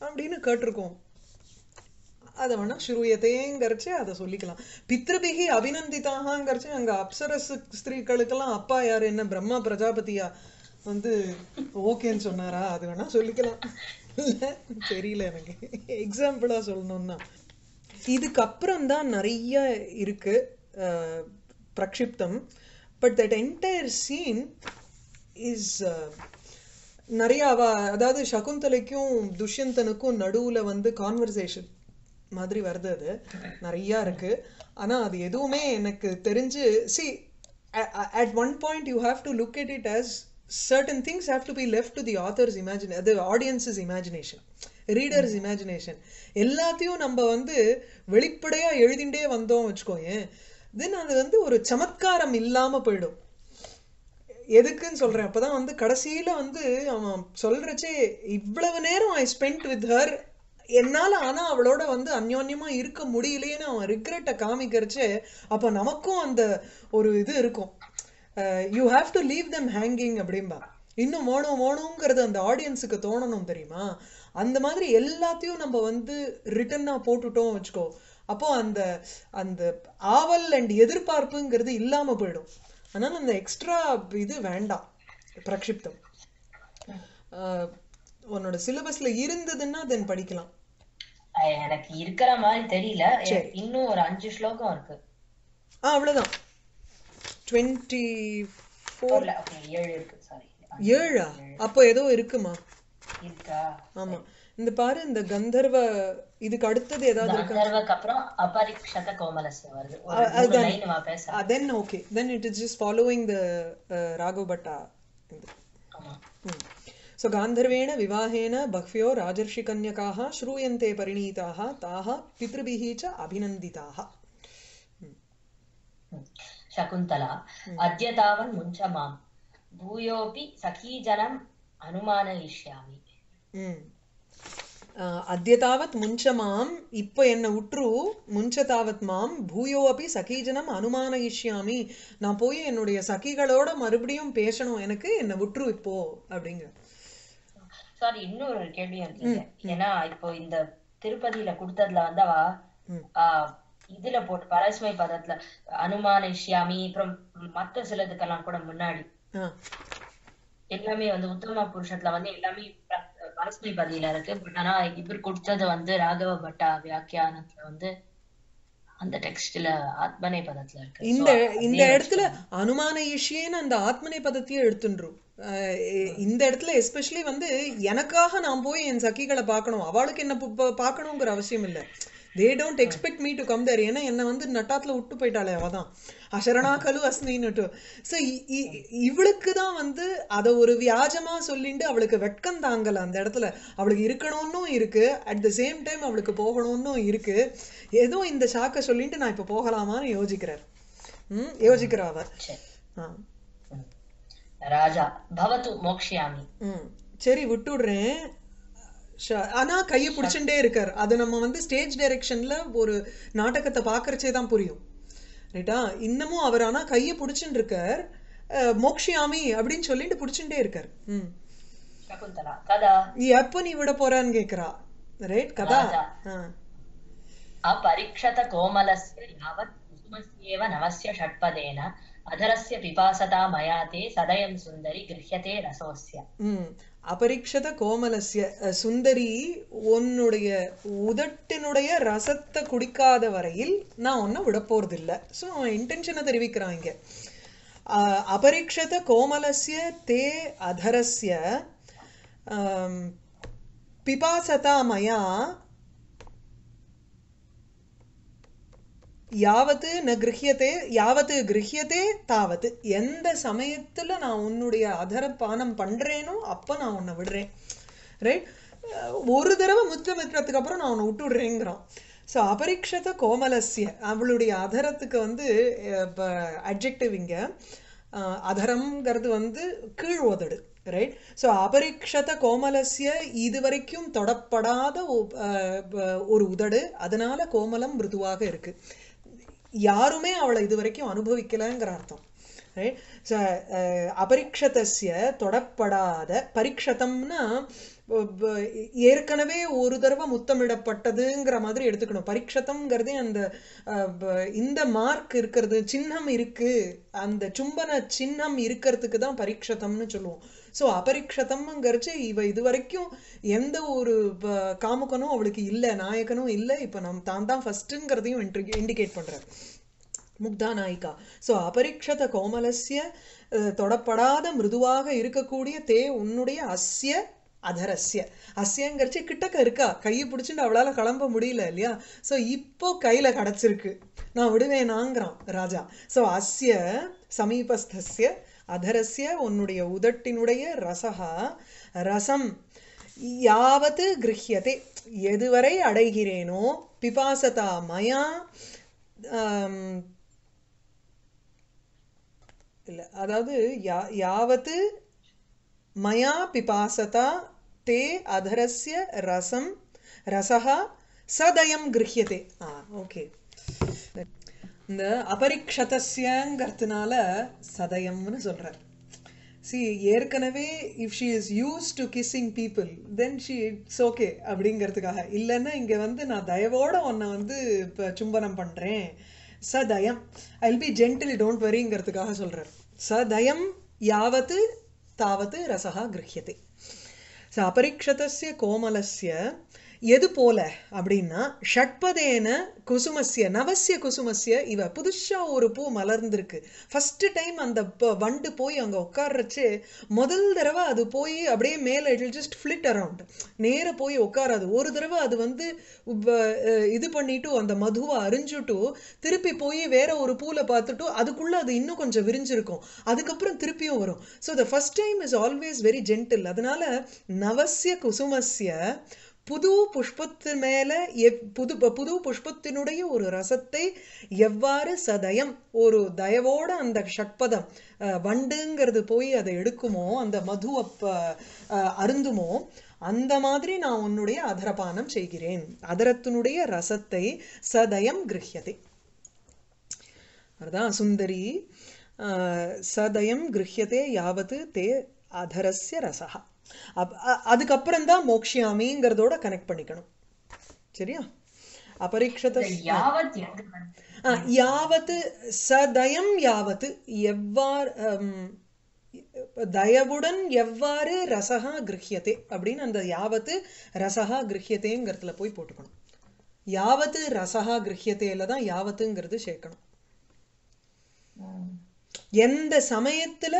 அப்படின்னு கேட்டிருக்கோம். அதை வேணா ஸ்ரூயத்தைங்கிறச்சு அதை சொல்லிக்கலாம். பித்ருபிகி அபிநந்திதாகங்கிறச்சு அங்க அப்சரஸ் ஸ்திரீகளுக்கெல்லாம் அப்பா யாரு என்ன பிரம்மா பிரஜாபதியா? வந்து ஓகேன்னு சொன்னாரா? அது வேணா சொல்லிக்கலாம். தெரியல எனக்கு. எக்ஸாம்பிளா சொல்லணும்னா. இதுக்கப்புறம் தான் நிறைய இருக்கு பிரக்ஷிப்தம். But that entire scene is நிறைய அவ அதாவது சகுந்தலைக்கும் துஷ்யந்தனுக்கும் நடுவுல வந்து கான்வர்சேஷன் மாதிரி வருது அது. நிறைய இருக்கு. ஆனா அது எதுவுமே எனக்கு தெரிஞ்சு C at one point you have to look at it as certain things have to be left to the author's imagine the audience's imagination readers imagination எல்லாத்தையும் நம்ம வந்து வெளிப்படையா எழுதிண்டே வந்தோம் வச்சுக்கோயேன் தென் அது வந்து ஒரு சமத்காரம் இல்லாம போயிடும். எதுக்குன்னு சொல்றேன். அப்பதான் வந்து கடைசியில வந்து அவன் சொல்றச்சே இவ்வளவு நேரம் ஐ ஸ்பெண்ட் வித் ஹர் என்னால் ஆனால் அவளோட வந்து அந்யோன்யமாக இருக்க முடியலையேன்னு அவன் ரிக்ரெட்டை காமிக்கிறச்சு அப்போ நமக்கும் அந்த ஒரு இது இருக்கும். You have to leave them hanging அப்படிம்பா. இன்னும் வேணும் வேணுங்கிறது அந்த ஆடியன்ஸுக்கு தோணணும் தெரியுமா? அந்த மாதிரி எல்லாத்தையும் நம்ம வந்து ரிட்டன்னா போட்டுட்டோம் வச்சுக்கோ. அப்போ அந்த அந்த ஆவல் அண்ட் எதிர்பார்ப்புங்கிறது இல்லாமல் போயிடும். அதனால அந்த எக்ஸ்ட்ரா இது வேண்டாம். பிரக்ஷிப்தம். உன்னோட சிலபஸ்ல இருந்ததுன்னா தென் படிக்கலாம். எனக்கு இருக்கிற மாதிரி தெரியல. இன்னும் ஒரு அஞ்சு ஸ்லோகம் இருக்கு. ஆ அவ்வளவுதான். டுவெண்ட்டி ஃபோர் இல்ல ஓகே ஏழு இருக்கு சாரி ஏழா? அப்போ ஏதோ இருக்குமா? இருக்கா? ஆமா. இந்த பாரு இந்த கந்தர்வ இதுக்கு அடுத்தது ஏதாவது இருக்கா? கந்தர்வக்கு அப்புறம் அபரிக்ஷத கோமலஸ்ய வருது. ஒரு. லைன் வா பேச? Then okay then it is just following the Raghav Bhatta. ஆமா. सो गान्धर्वेण विवाहेन बह्व्यो राजर्षिकन्यकाः श्रूयन्ते परिणीताः ताः पितृभिः च अभिनन्दिताः शकुन्तला अद्य तावन् मुञ्च माम् भूयोऽपि सखीजनम् अनुमानयिष्यामि ம். அஹ், அத்ய தாவத் முஞ்ச மாம் இப்போ என்ன உற்று முஞ்ச தாவத் மாம் பூயோ அப்பி சகீஜனம் அனுமானயிஷ்யாமி நான் போய் என்னுடைய சகிகளோட மறுபடியும் பேசணும் எனக்கு என்ன உற்று இப்போ அப்படிங்கிற சாரி இன்னொரு கேள்வி இருக்கீங்க ஏன்னா இப்போ இந்த திருப்பதியில கொடுத்ததுல வந்து அவ இதுல போட்டு பரஸ்மை பதத்துல அனுமானிஷ்யாமி அப்புறம் மத்த சிலதுக்கெல்லாம் கூட முன்னாடி. எல்லாமே வந்து உத்தம புருஷத்துல வந்து எல்லாமே பரஸ்மை பதியில இருக்கு. பட் ஆனா இவர் கொடுத்தது வந்து ராகவ பட்டா வியாக்கியானத்துல வந்து அந்த டெக்ஸ்ட்ல ஆத்மனை பதத்துல இருக்கு. இந்த இந்த இடத்துல அனுமான இஷ்யேன்னு அந்த ஆத்மனை பதத்தையே எடுத்துன்றும். இந்த இடத்துல எஸ்பெஷலி வந்து எனக்காக நான் போய் என் சகிகளை பார்க்கணும். அவளுக்கு என்ன பார்க்கணுங்கிற அவசியம் இல்லை. They don't expect me to come there ஏன்னா என்னை வந்து நட்டாத்துல விட்டு போயிட்டாளே அவதான். அசரணா கலு அஸ்மின்னுட்டு ஸோ இவளுக்கு தான் வந்து அதை ஒரு வியாஜமா சொல்லிட்டு அவளுக்கு வெட்கம் தாங்கல அந்த இடத்துல. அவளுக்கு இருக்கணும்னும் இருக்கு. அட் த சேம் டைம் அவளுக்கு போகணும்னும் இருக்கு. ஏதோ இந்த ஷாக்கை சொல்லிட்டு நான் இப்போ போகலாமான்னு யோசிக்கிறார். ம் யோசிக்கிறா அவ சரி. ஆ. ராஜா பவத்து மோக்ஷயாமி சரி விட்டுடுறேன் ஆனா கைய பிடிச்சுட்டே இருக்கார் அது நம்ம வந்து ஸ்டேஜ் டைரக்ஷன்ல ஒரு நாடகத்தை பாக்குறச்சே தான் புரியும் ரைட்டா இன்னமும் அவர் ஆனா கைய பிடிச்சுட்டு இருக்கார் மோக்ஷியாமி அப்படின்னு சொல்லிட்டு பிடிச்சுட்டே இருக்கார் உம் எப்ப நீ விட போறான்னு கேக்குறா ரைட் கதா அபரிக்ஷத கோமலஸ்ய யாவத் குசுமஸ்யேவ நமஸ்ய ஷட்பதேன अधरस्य पिपासता मया ते सदयं सुन्दरि गृह्यते रसोऽस्य ம் அபரிக்ஷத கோமலஸ்ய அஹ், சுந்தரி உன்னுடைய உதட்டினுடைய ரசத்தை குடிக்காத வரையில் நான் உன்னை விட போறதில்ல ஸோ அவன் இன்டென்ஷனை தெரிவிக்கிறான் இங்க அஹ், அபரிக்ஷத கோமலஸ்ய தே அதரஸ்ய ஆம், பிபாசதா மயா யாவத்து ந கிரஹியத்தே யாவத்து கிரஹியத்தே தாவத்து எந்த சமயத்தில் நான் உன்னுடைய அதர பானம் பண்ணுறேனோ அப்போ நான் உன்னை விடுறேன். ரைட் ஒரு தடவை முத்தமிட்டுறதுக்கு அப்புறம் நான் உன்னை விட்டுடுறேங்கிறான். ஸோ அபரிக்ஷத கோமலசிய அவளுடைய அதரத்துக்கு வந்து அட்ஜெக்டிவ் இங்கே. அஹ், அதரம்ங்கிறது வந்து கீழ் உதடு ரைட் ஸோ அபரிக்ஷத இது இதுவரைக்கும் தொடப்படாத ஒரு உதடு. அதனால கோமலம் மிருதுவாக இருக்கு. யாருமே அவளை இது வரைக்கும் அனுபவிக்கலைங்கிற அர்த்தம் ரைட் அபரிக்ஷதஸ்ய தொடப்படாத பரீட்சதம்னா ஏற்கனவே ஒரு தடவை முத்தமிடப்பட்டதுங்கிற மாதிரி எடுத்துக்கணும். பரீட்சதம்ங்கிறதே அந்த அஹ், இந்த மார்க் இருக்கிறது சின்னம் இருக்கு அந்த சும்பன சின்னம் இருக்கிறதுக்கு தான் பரீட்சதம்னு சொல்லுவோம். ஸோ அபரிக்ஷதம்ங்கிறச்சு இவ இது வரைக்கும் எந்த ஒரு காமுக்கனும் அவளுக்கு இல்லை நாயகனும் இல்லை இப்போ நம் தான் தான் ஃபஸ்ட்டுங்கிறதையும் இண்டிகேட் பண்ணுறாரு முக்தா நாயிகா. ஸோ அபரிக்ஷத கோமலசிய தொடப்படாத மிருதுவாக இருக்கக்கூடிய தே உன்னுடைய அஸ்ய அதரஸ்ய. அஸ்யங்கிறச்சு கிட்டக்க இருக்கா? கையை பிடிச்சிட்டு அவளால் கிளம்ப முடியல இல்லையா? ஸோ இப்போ கையில் கிடச்சிருக்கு. நான் விடுவேனாங்கிறான் ராஜா. ஸோ அஸ்ய சமீபஸ்தஸ்ய அதரஸ்ய உன்னுடைய உதட்டினுடைய ரசகா ரசம் யாவத்து கிரஹியதே எதுவரை அடைகிறேனோ பிபாசதா மயா இல்லை அதாவது யா யாவத்து மயா பிபாசதா தே அதரஸ்ய ரசம் ரசகா சதயம் கிரஹியதே ஆ ஓகே. இந்த அபரிக்ஷதஸ்யங்கிறதுனால சதயம்னு சொல்கிறார் சி ஏற்கனவே if she is used to kissing people then she it's okay அப்படிங்கிறதுக்காக. இல்லைன்னா இங்கே வந்து நான் தயவோடு உன்னை வந்து இப்போ சும்பனம் பண்ணுறேன் சதயம். I will be gentle don't வரிங்கிறதுக்காக சொல்கிறார் சதயம் யாவத்து தாவத்து ரசகா கிரஹியத்தை ஸோ அபரிக்ஷதஸ்ய கோமலஸ்ய எது போல அப்படின்னா ஷட்பதேன குசுமஸ்ய நவசிய குசுமஸ்ய இவ புதுசா ஒரு பூ மலர்ந்திருக்கு. ஃபர்ஸ்ட் டைம் அந்த ப- வண்டு போய் அங்க உட்காரச்சு முதல் தடவை அது போய் அப்படியே மேலே இட் ஜஸ்ட் ஃபிளிட் அரவுண்ட் நேர போய் உட்காராது. ஒரு தடவை அது வந்து இது பண்ணிட்டு அந்த மதுவை அரிஞ்சுட்டு திருப்பி போய் வேற ஒரு பூல பார்த்துட்டு அதுக்குள்ள அது இன்னும் கொஞ்சம் விரிஞ்சிருக்கும். அதுக்கப்புறம் திருப்பியும் வரும். So the first time is always very gentle அதனால நவசிய குசுமஸ்ய புது புஷ்பத்து மேல எப்- புது புது புஷ்பத்தினுடைய ஒரு ரசத்தை எவ்வாறு சதயம் ஒரு தயவோட அந்த ஷட்பதம் வண்டுங்கிறது போய் அதை எடுக்குமோ அந்த மது அப்ப அருந்துமோ அந்த மாதிரி நான் உன்னுடைய அதரபானம் செய்கிறேன். அதரத்தினுடைய ரசத்தை சதயம் கிரஹியதை அதான் சுந்தரி சதயம் கிரகியதே யாவத்து தே அதரஸ்ய ரசகா அப் அதுக்கப்புறம் தான் மோக்ஷியாமிங்கிறதோட கனெக்ட் பண்ணிக்கணும் சரியா? ஆ, யாவத்து சதயம் யாவத்து எவ்வாறு தயவுடன் எவ்வாறு ரசகா கிரஹியதே அப்படின்னு அந்த யாவத்து ரசகா கிரஹியதேங்கிறதுல போய் போட்டுக்கணும் யாவத்து ரசகா கிரஹியதேல தான் யாவத்துங்கிறது சேர்க்கணும். எந்த சமயத்துல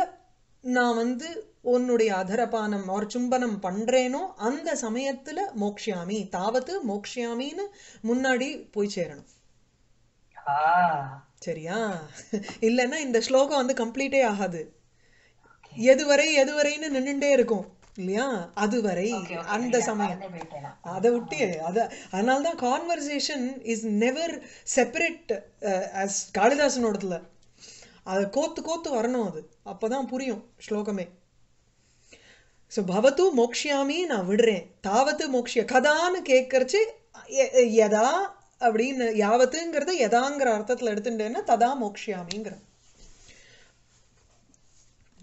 நான் வந்து உன்னுடைய அதரபானம் ஒரு சும்பனம் பண்றேனோ அந்த சமயத்துல மோக்ஷியாமி தாவத்து மோக்ஷியாமின்னு முன்னாடி போய் சேரணும். சரியா? இல்லைன்னா இந்த ஸ்லோகம் வந்து கம்ப்ளீட்டே ஆகாது. எதுவரை எதுவரைன்னு நின்னுட்டே இருக்கும் இல்லையா? அதுவரை அந்த சமயம். அதை விட்டு அத அதனால தான் conversation is never separate as காளிதாசனோடதுல. அதை கோத்து கோத்து வரணும் அது. அப்பதான் புரியும் ஸ்லோகமே. ஸோ பவத்து மோக்ஷியாமி நான் விடுறேன் தாவத்து மோக்ஷிய கதான்னு கேட்கறச்சு யதா அப்படின்னு யாவத்துங்கிறத யதாங்கிற அர்த்தத்துல எடுத்துட்டேன்னா ததா மோக்ஷியாமிங்கிற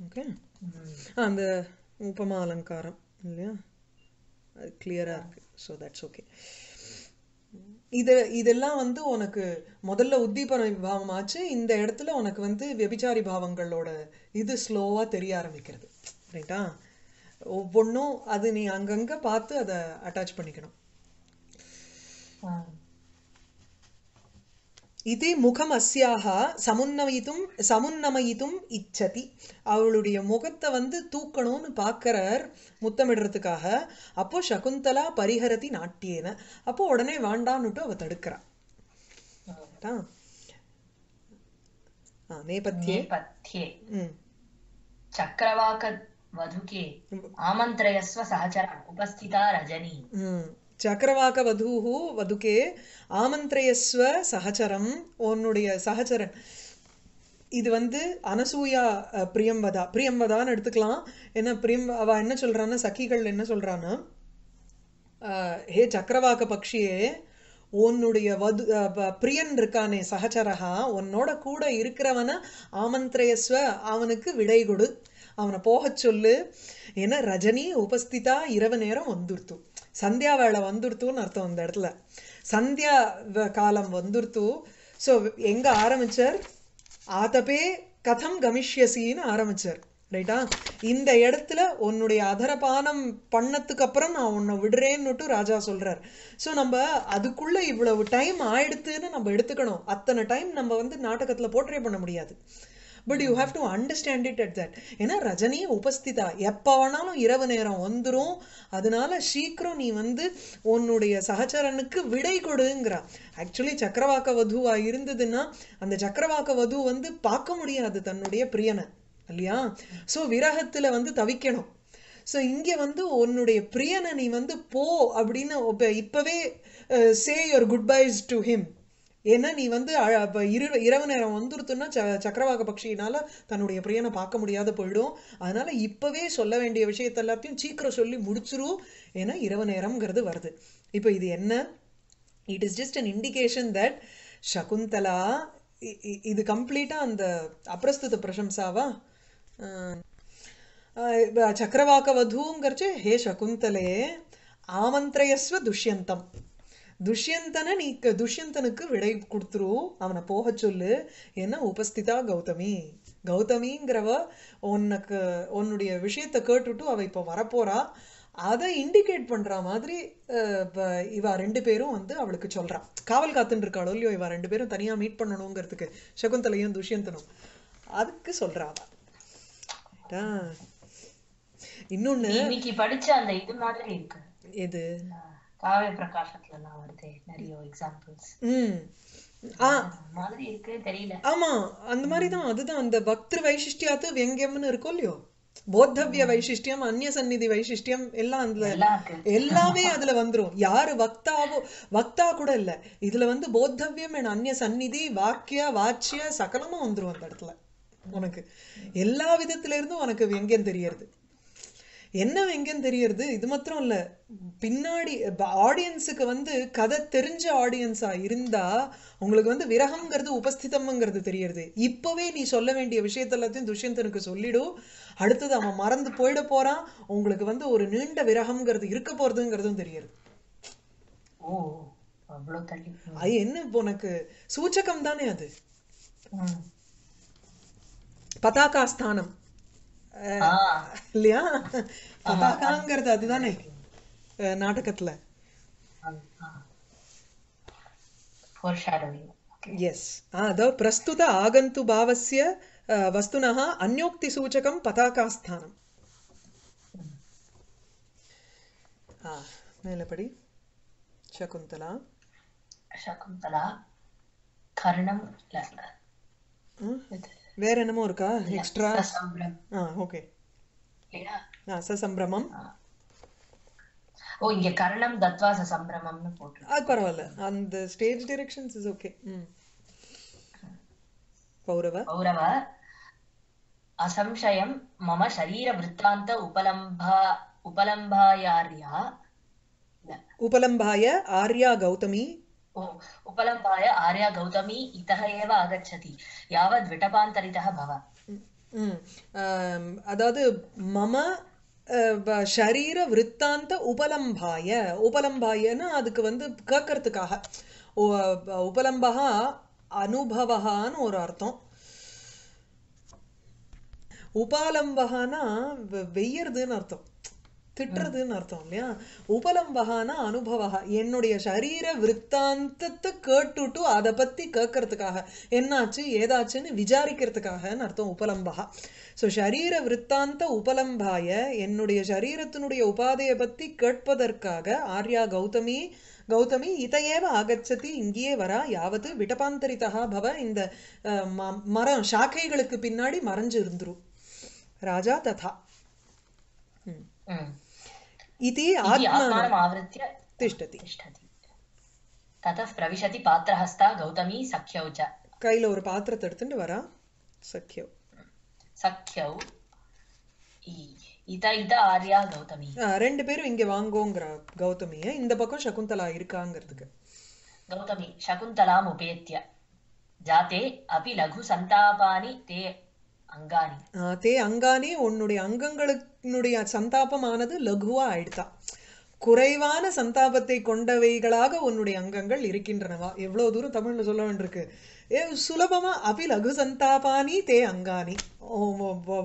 ஓகே. அந்த உபமா அலங்காரம் இல்லையா அது கிளியரா இருக்கு ஸோ தட்ஸ் ஓகே இது இதெல்லாம் வந்து உனக்கு முதல்ல உத்தீபன பாவம் ஆச்சு இந்த இடத்துல உனக்கு வந்து வியபிச்சாரி பாவங்களோட இது ஸ்லோவா தெரிய ஆரம்பிக்கிறது ரைட்டா ஒவ்வொன்றும் அது நீ அங்கங்க பார்த்து அதை அட்டாச் பண்ணிக்கணும். இது முகம் அஸ்யாக சமுன்னமயித்தும் சமுன்னமயித்தும் இச்சதி. அவளுடைய முகத்தை வந்து தூக்கணும்னு பார்க்கறார் முத்தமிடுறதுக்காக. அப்போ சகுந்தலா பரிஹரதி நாட்டியேன. அப்போ உடனே வேண்டான்னுட்டு அவ தடுக்கிறா. நேபத்தியே நேபथ्ये వధుకే ఆమంత్రయస్వ సహచరం ఉపస్థిత రజని சக்கரவாக்க வதூஹு வதுக்கே ஆமந்திரயஸ்வ சகச்சரம் உன்னுடைய சகச்சரன் இது வந்து அனசூயா பிரியம்பதா பிரியம்பதான்னு எடுத்துக்கலாம் என்ன பிரியம் அவ என்ன சொல்றான்னு சகிகள் என்ன சொல்கிறான்னா ஹே சக்கரவாக்க பக்ஷியே உன்னுடைய வது பிரியன் இருக்கானே சகச்சரகா உன்னோட கூட இருக்கிறவனை ஆமந்திரயஸ்வ அவனுக்கு விடை கொடு அவனை போகச் சொல்லு. ஏன்னா ரஜினி உபஸ்திதா இரவு நேரம் வந்துடுத்து. சந்தியா வேலை வந்துடுத்துன்னு அர்த்தம் அந்த இடத்துல. சந்தியா வ- காலம் வந்துடுத்து. ஸோ எங்க ஆரம்பிச்சார்? ஆதபே கதம் கமிஷ்யசின்னு ஆரம்பிச்சார். ரைட்டா? இந்த இடத்துல உன்னுடைய அதரபானம் பண்ணத்துக்கு அப்புறம் நான் உன்னை விடுறேன்னுட்டு ராஜா சொல்றார். ஸோ நம்ம அதுக்குள்ள இவ்வளவு டைம் ஆயிடுத்துன்னு நம்ம எடுத்துக்கணும். அத்தனை டைம் நம்ம வந்து நாடகத்துல போர்ட்ரே பண்ண முடியாது. But you have to understand it at that ஏன்னா ரஜினி உபஸ்திதா. எப்போ வேணாலும் இரவு நேரம் வந்துடும் அதனால சீக்கிரம் நீ வந்து உன்னுடைய சகச்சரனுக்கு விடை கொடுங்கிறா. ஆக்சுவலி சக்கரவாக்க வதுவா இருந்ததுன்னா அந்த சக்கரவாக்க வது வந்து பார்க்க முடியாது தன்னுடைய பிரியனை. இல்லையா? ஸோ விரகத்துல வந்து தவிக்கணும். ஸோ இங்கே வந்து உன்னுடைய பிரியனை நீ வந்து போ அப்படின்னு இப்போவே say your goodbyes to him ஏன்னா நீ வந்து அழ- இரு இரவு நேரம் வந்துருத்துன்னா ச சக்கரவாக பக்ஷியினால தன்னுடைய பிரியனை பார்க்க முடியாத போயிடும். அதனால இப்பவே சொல்ல வேண்டிய விஷயத்த எல்லாத்தையும் சீக்கிரம் சொல்லி முடிச்சிரும் ஏன்னா இரவு நேரம்ங்கிறது வருது. இப்போ இது என்ன? It is just an indication that Shakuntala இது கம்ப்ளீட்டாக அந்த அப்ரஸ்துத பிரசம்சாவா? சக்கரவாக்க வதூங்கிறச்சு ஹே சகுந்தலே ஆமந்திரயஸ்வ துஷ்யந்தம். துஷ்யந்தனை நீ துஷ்யந்தனுக்கு விடை கொடுத்துரு அவனை போக சொல்லு. ஏன்னா உபஸ்திதா கௌதமி. கௌதமிங்கிறவ உனக்கு உன்னுடைய விஷயத்தை கேட்டுட்டு அவ இப்போ வரப்போறா. அதை இண்டிகேட் பண்ற மாதிரி இவ ரெண்டு பேரும் வந்து அவளுக்கு சொல்றா. காவல் காத்துன்னு இருக்காளோ இல்லையோ இவ ரெண்டு பேரும் தனியா மீட் பண்ணணுங்கிறதுக்கு சகுந்தலையும் துஷ்யந்தனும். அதுக்கு சொல்றா அவ. இன்னொன்னு இன்னைக்கு படிச்ச அந்த இது மாதிரி இருக்கு. எது? காவிய பிரகாசத்துல எல்லாம் வருது நிறைய எக்ஸாம்பிள்ஸ் மாதிரி இருக்கு தெரியல. ஆமா அந்த மாதிரி தான் அதுதான் அந்த பக்திரு வைசிஷ்டியாத்து வெங்கியம்னு இருக்கும் இல்லையோ? போத்தவ்ய வைசிஷ்டியம் அந்நிய சந்நிதி வைசிஷ்டியம் எல்லாம் அதுல எல்லாம் அதுல வந்துரும். யாரு வக்தாவோ வக்தா கூட இல்ல. இதுல வந்து போத்தவ்யம் என் அந்நிய சந்நிதி வாக்கிய வாச்சிய சகலமும் வந்துரும் அந்த இடத்துல. உனக்கு. எல்லா விதத்துல இருந்தும் உனக்கு வெங்கியம் தெரியறது. என்ன வெங்கன்னு தெரியறது? இது மாத்திரம் இல்ல. பின்னாடி ஆடியன்ஸுக்கு வந்து கதை தெரிஞ்ச ஆடியன்ஸா இருந்தா உங்களுக்கு வந்து விரகம்ங்கிறது உபஸ்திதம்ங்கிறது தெரியறது. இப்பவே நீ சொல்ல வேண்டிய விஷயத்த எல்லாத்தையும் துஷ்யந்தனுக்கு சொல்லிடு. அடுத்தது அவன் மறந்து போயிட போறான். உங்களுக்கு வந்து ஒரு நீண்ட விரகம்ங்கிறது இருக்க போறதுங்கிறதும் தெரியறது ஓ அவ்வளவு தள்ளி அது என்ன இப்போ உனக்கு? சூச்சகம் தானே அது. பதாகா ஸ்தானம் இல்லையா பதாகாங்கிறது அதுதானே அஹ் நாடகத்துல foreshadowing. எஸ் அதோ பிரஸ்துத ஆகந்து பாவஸ்ய அஹ், வஸ்துனः அந்யோக்தி சூச்சகம் பதாகாஸ்தானம் ஆ மேலப்படி வேற என்னமோ இருக்கா? எக்ஸ்ட்ரா ஆ ஓகே இல்லையா? சசம்பிரமம் ஓ இங்க கரணம் தத்வா சசம்பிரமம்னு போட்டு அது பரவாயில்ல. அந்த ஸ்டேஜ் டைரக்ஷன்ஸ் இஸ் ஓகே ம். பௌரவ? பௌரவ. அசம்சயம் மம சரீர விருத்தாந்த உபலம்பா உபலம்பாயார்யா. உபலம்பாய ஆர்யா கௌதமி उपलम्बाय आर्या गौतमी इतः एव आगच्छति यावद् विटपान्तरितः भव ம், ஆம், அதாவது மம அஹ், வ- ஷரீர விற்த்தாந்த உபலம்பாய உபலம்பாயன்னா அதுக்கு வந்து கேட்கறதுக்காக உ- உபலம்பகா அனுபவகான்னு ஒரு அர்த்தம் உபாலம்பகானா வெ- வெய்யறதுன்னு அர்த்தம் திட்டுறதுன்னு அர்த்தம் இல்லையா? உபலம்பகான அனுபவா என்னுடைய சரீர விற்த்தாந்தத்தை கேட்டுட்டு அதை பத்தி கேட்கறதுக்காக என்னாச்சு? ஏதாச்சுன்னு விசாரிக்கிறதுக்காகன்னு அர்த்தம் உபலம்பகா ஸோ ஷரீர விற்த்தாந்த உபலம்பாய என்னுடைய சரீரத்தினுடைய உபாதையை பத்தி கேட்பதற்காக ஆர்யா கௌதமி கௌதமி இதையேவ ஆகச்சதி இங்கேயே வரா யாவது விடபாந்தரிதா பவ இந்த மரம் சாக்கைகளுக்கு பின்னாடி மறைஞ்சு இருந்துரும் ராஜா ததா. ம். इति इति आत्मा आत्मानम् आवृत्य तिष्ठति तिष्ठति ततः प्रविशति पात्रहस्ता गौतमी सख्यौ च கையில ஒரு பாத்திரத்தை எடுத்துட்டு வரா சக்கியோ सख्यौ इ- इत इत आर्या गौतमी ஆ, ரெண்டு பேரும் இங்க வாங்கோங்கிற கௌதமிய இந்த பக்கம் சகுந்தலா இருக்காங்கிறதுக்கு गौतमी शकुन्तलाम् उपेत्य जाते अपि लघु सन्तापानि ते अङ्गानि ஆ, தே அங்கானி உன்னுடைய அங்கங்களுடைய சந்தாபமானது லகுவா ஆயிடுதா. குறைவான சந்தாபத்தை கொண்டவைகளாக உன்னுடைய அங்கங்கள் இருக்கின்றனவா. எவ்வளவு தூரம் தமிழ்ல சொல்ல வேண்டியிருக்கு. ஏ சுலபமா அபி லகு சந்தாபானி தே அங்கானி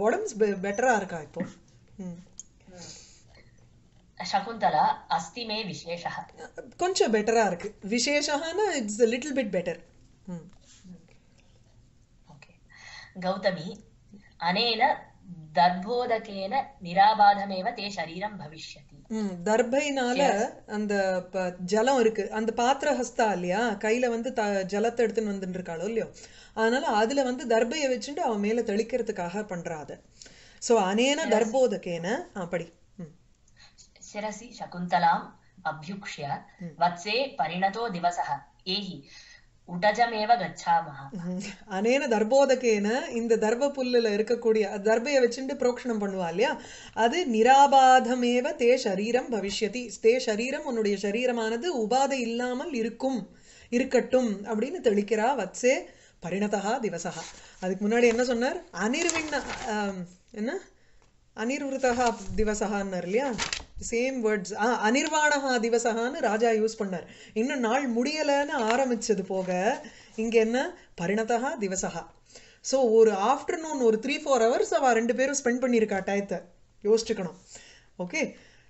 உடம்பு பெட்டரா இருக்கா இப்போ? சகுந்தலா அஸ்திமே விசேஷா. கொஞ்சம் பெட்டரா இருக்கு. விசேஷானா it's little bit better okay. Gautami அனேன தர்போதகேன நிராபாதமேவ தே சரீரம் பவிஷ்யதி தர்பைனால அந்த ஜலம் இருக்கு. அந்த பாத்திர ஹஸ்தா இல்லையா? கையில வந்து ஜலத்தை எடுத்துன்னு வந்துட்டு இல்லையோ? அதனால அதுல வந்து தர்பையை வச்சுட்டு அவன் மேல தெளிக்கிறதுக்காக பண்றாத சோ அனேன தர்போதகேன அப்படி சிரசி சகுந்தலாம் அபியுக்ஷ்ய வத்சே பரிணதோ திவசக ஏஹி உடஜமேவ கச்சாமஹ. அனேன தர்போதகேன இந்த தர்ப புல்லுல இருக்கக்கூடிய தர்பையை வச்சுட்டு புரோக்ஷணம் பண்ணுவா இல்லையா? அது நிராபாதமேவ தே சரீரம் பவிஷ்யதி. தே சரீரம் உன்னுடைய சரீரமானது உபாதை இல்லாமல் இருக்கும் இருக்கட்டும் அப்படின்னு தெளிக்கிறா வத்சே பரிணதா திவசா அதுக்கு முன்னாடி என்ன சொன்னார்? அனிர்விண்ண என்ன? அனிர்வதா திவசகான்னார் இல்லையா? சேம் வேர்ட்ஸ் ஆ அனிர்வாணகா திவசகான்னு ராஜா யூஸ் பண்ணார். இன்னும் நாள் முடியலைன்னு ஆரம்பிச்சது போக இங்கே என்ன? பரிணதா திவசகா ஸோ ஒரு ஆஃப்டர்நூன் ஒரு த்ரீ ஃபோர் ஹவர்ஸ் அவள் ரெண்டு பேரும் ஸ்பெண்ட் பண்ணியிருக்கா டயத்தை யோசிச்சுக்கணும். Okay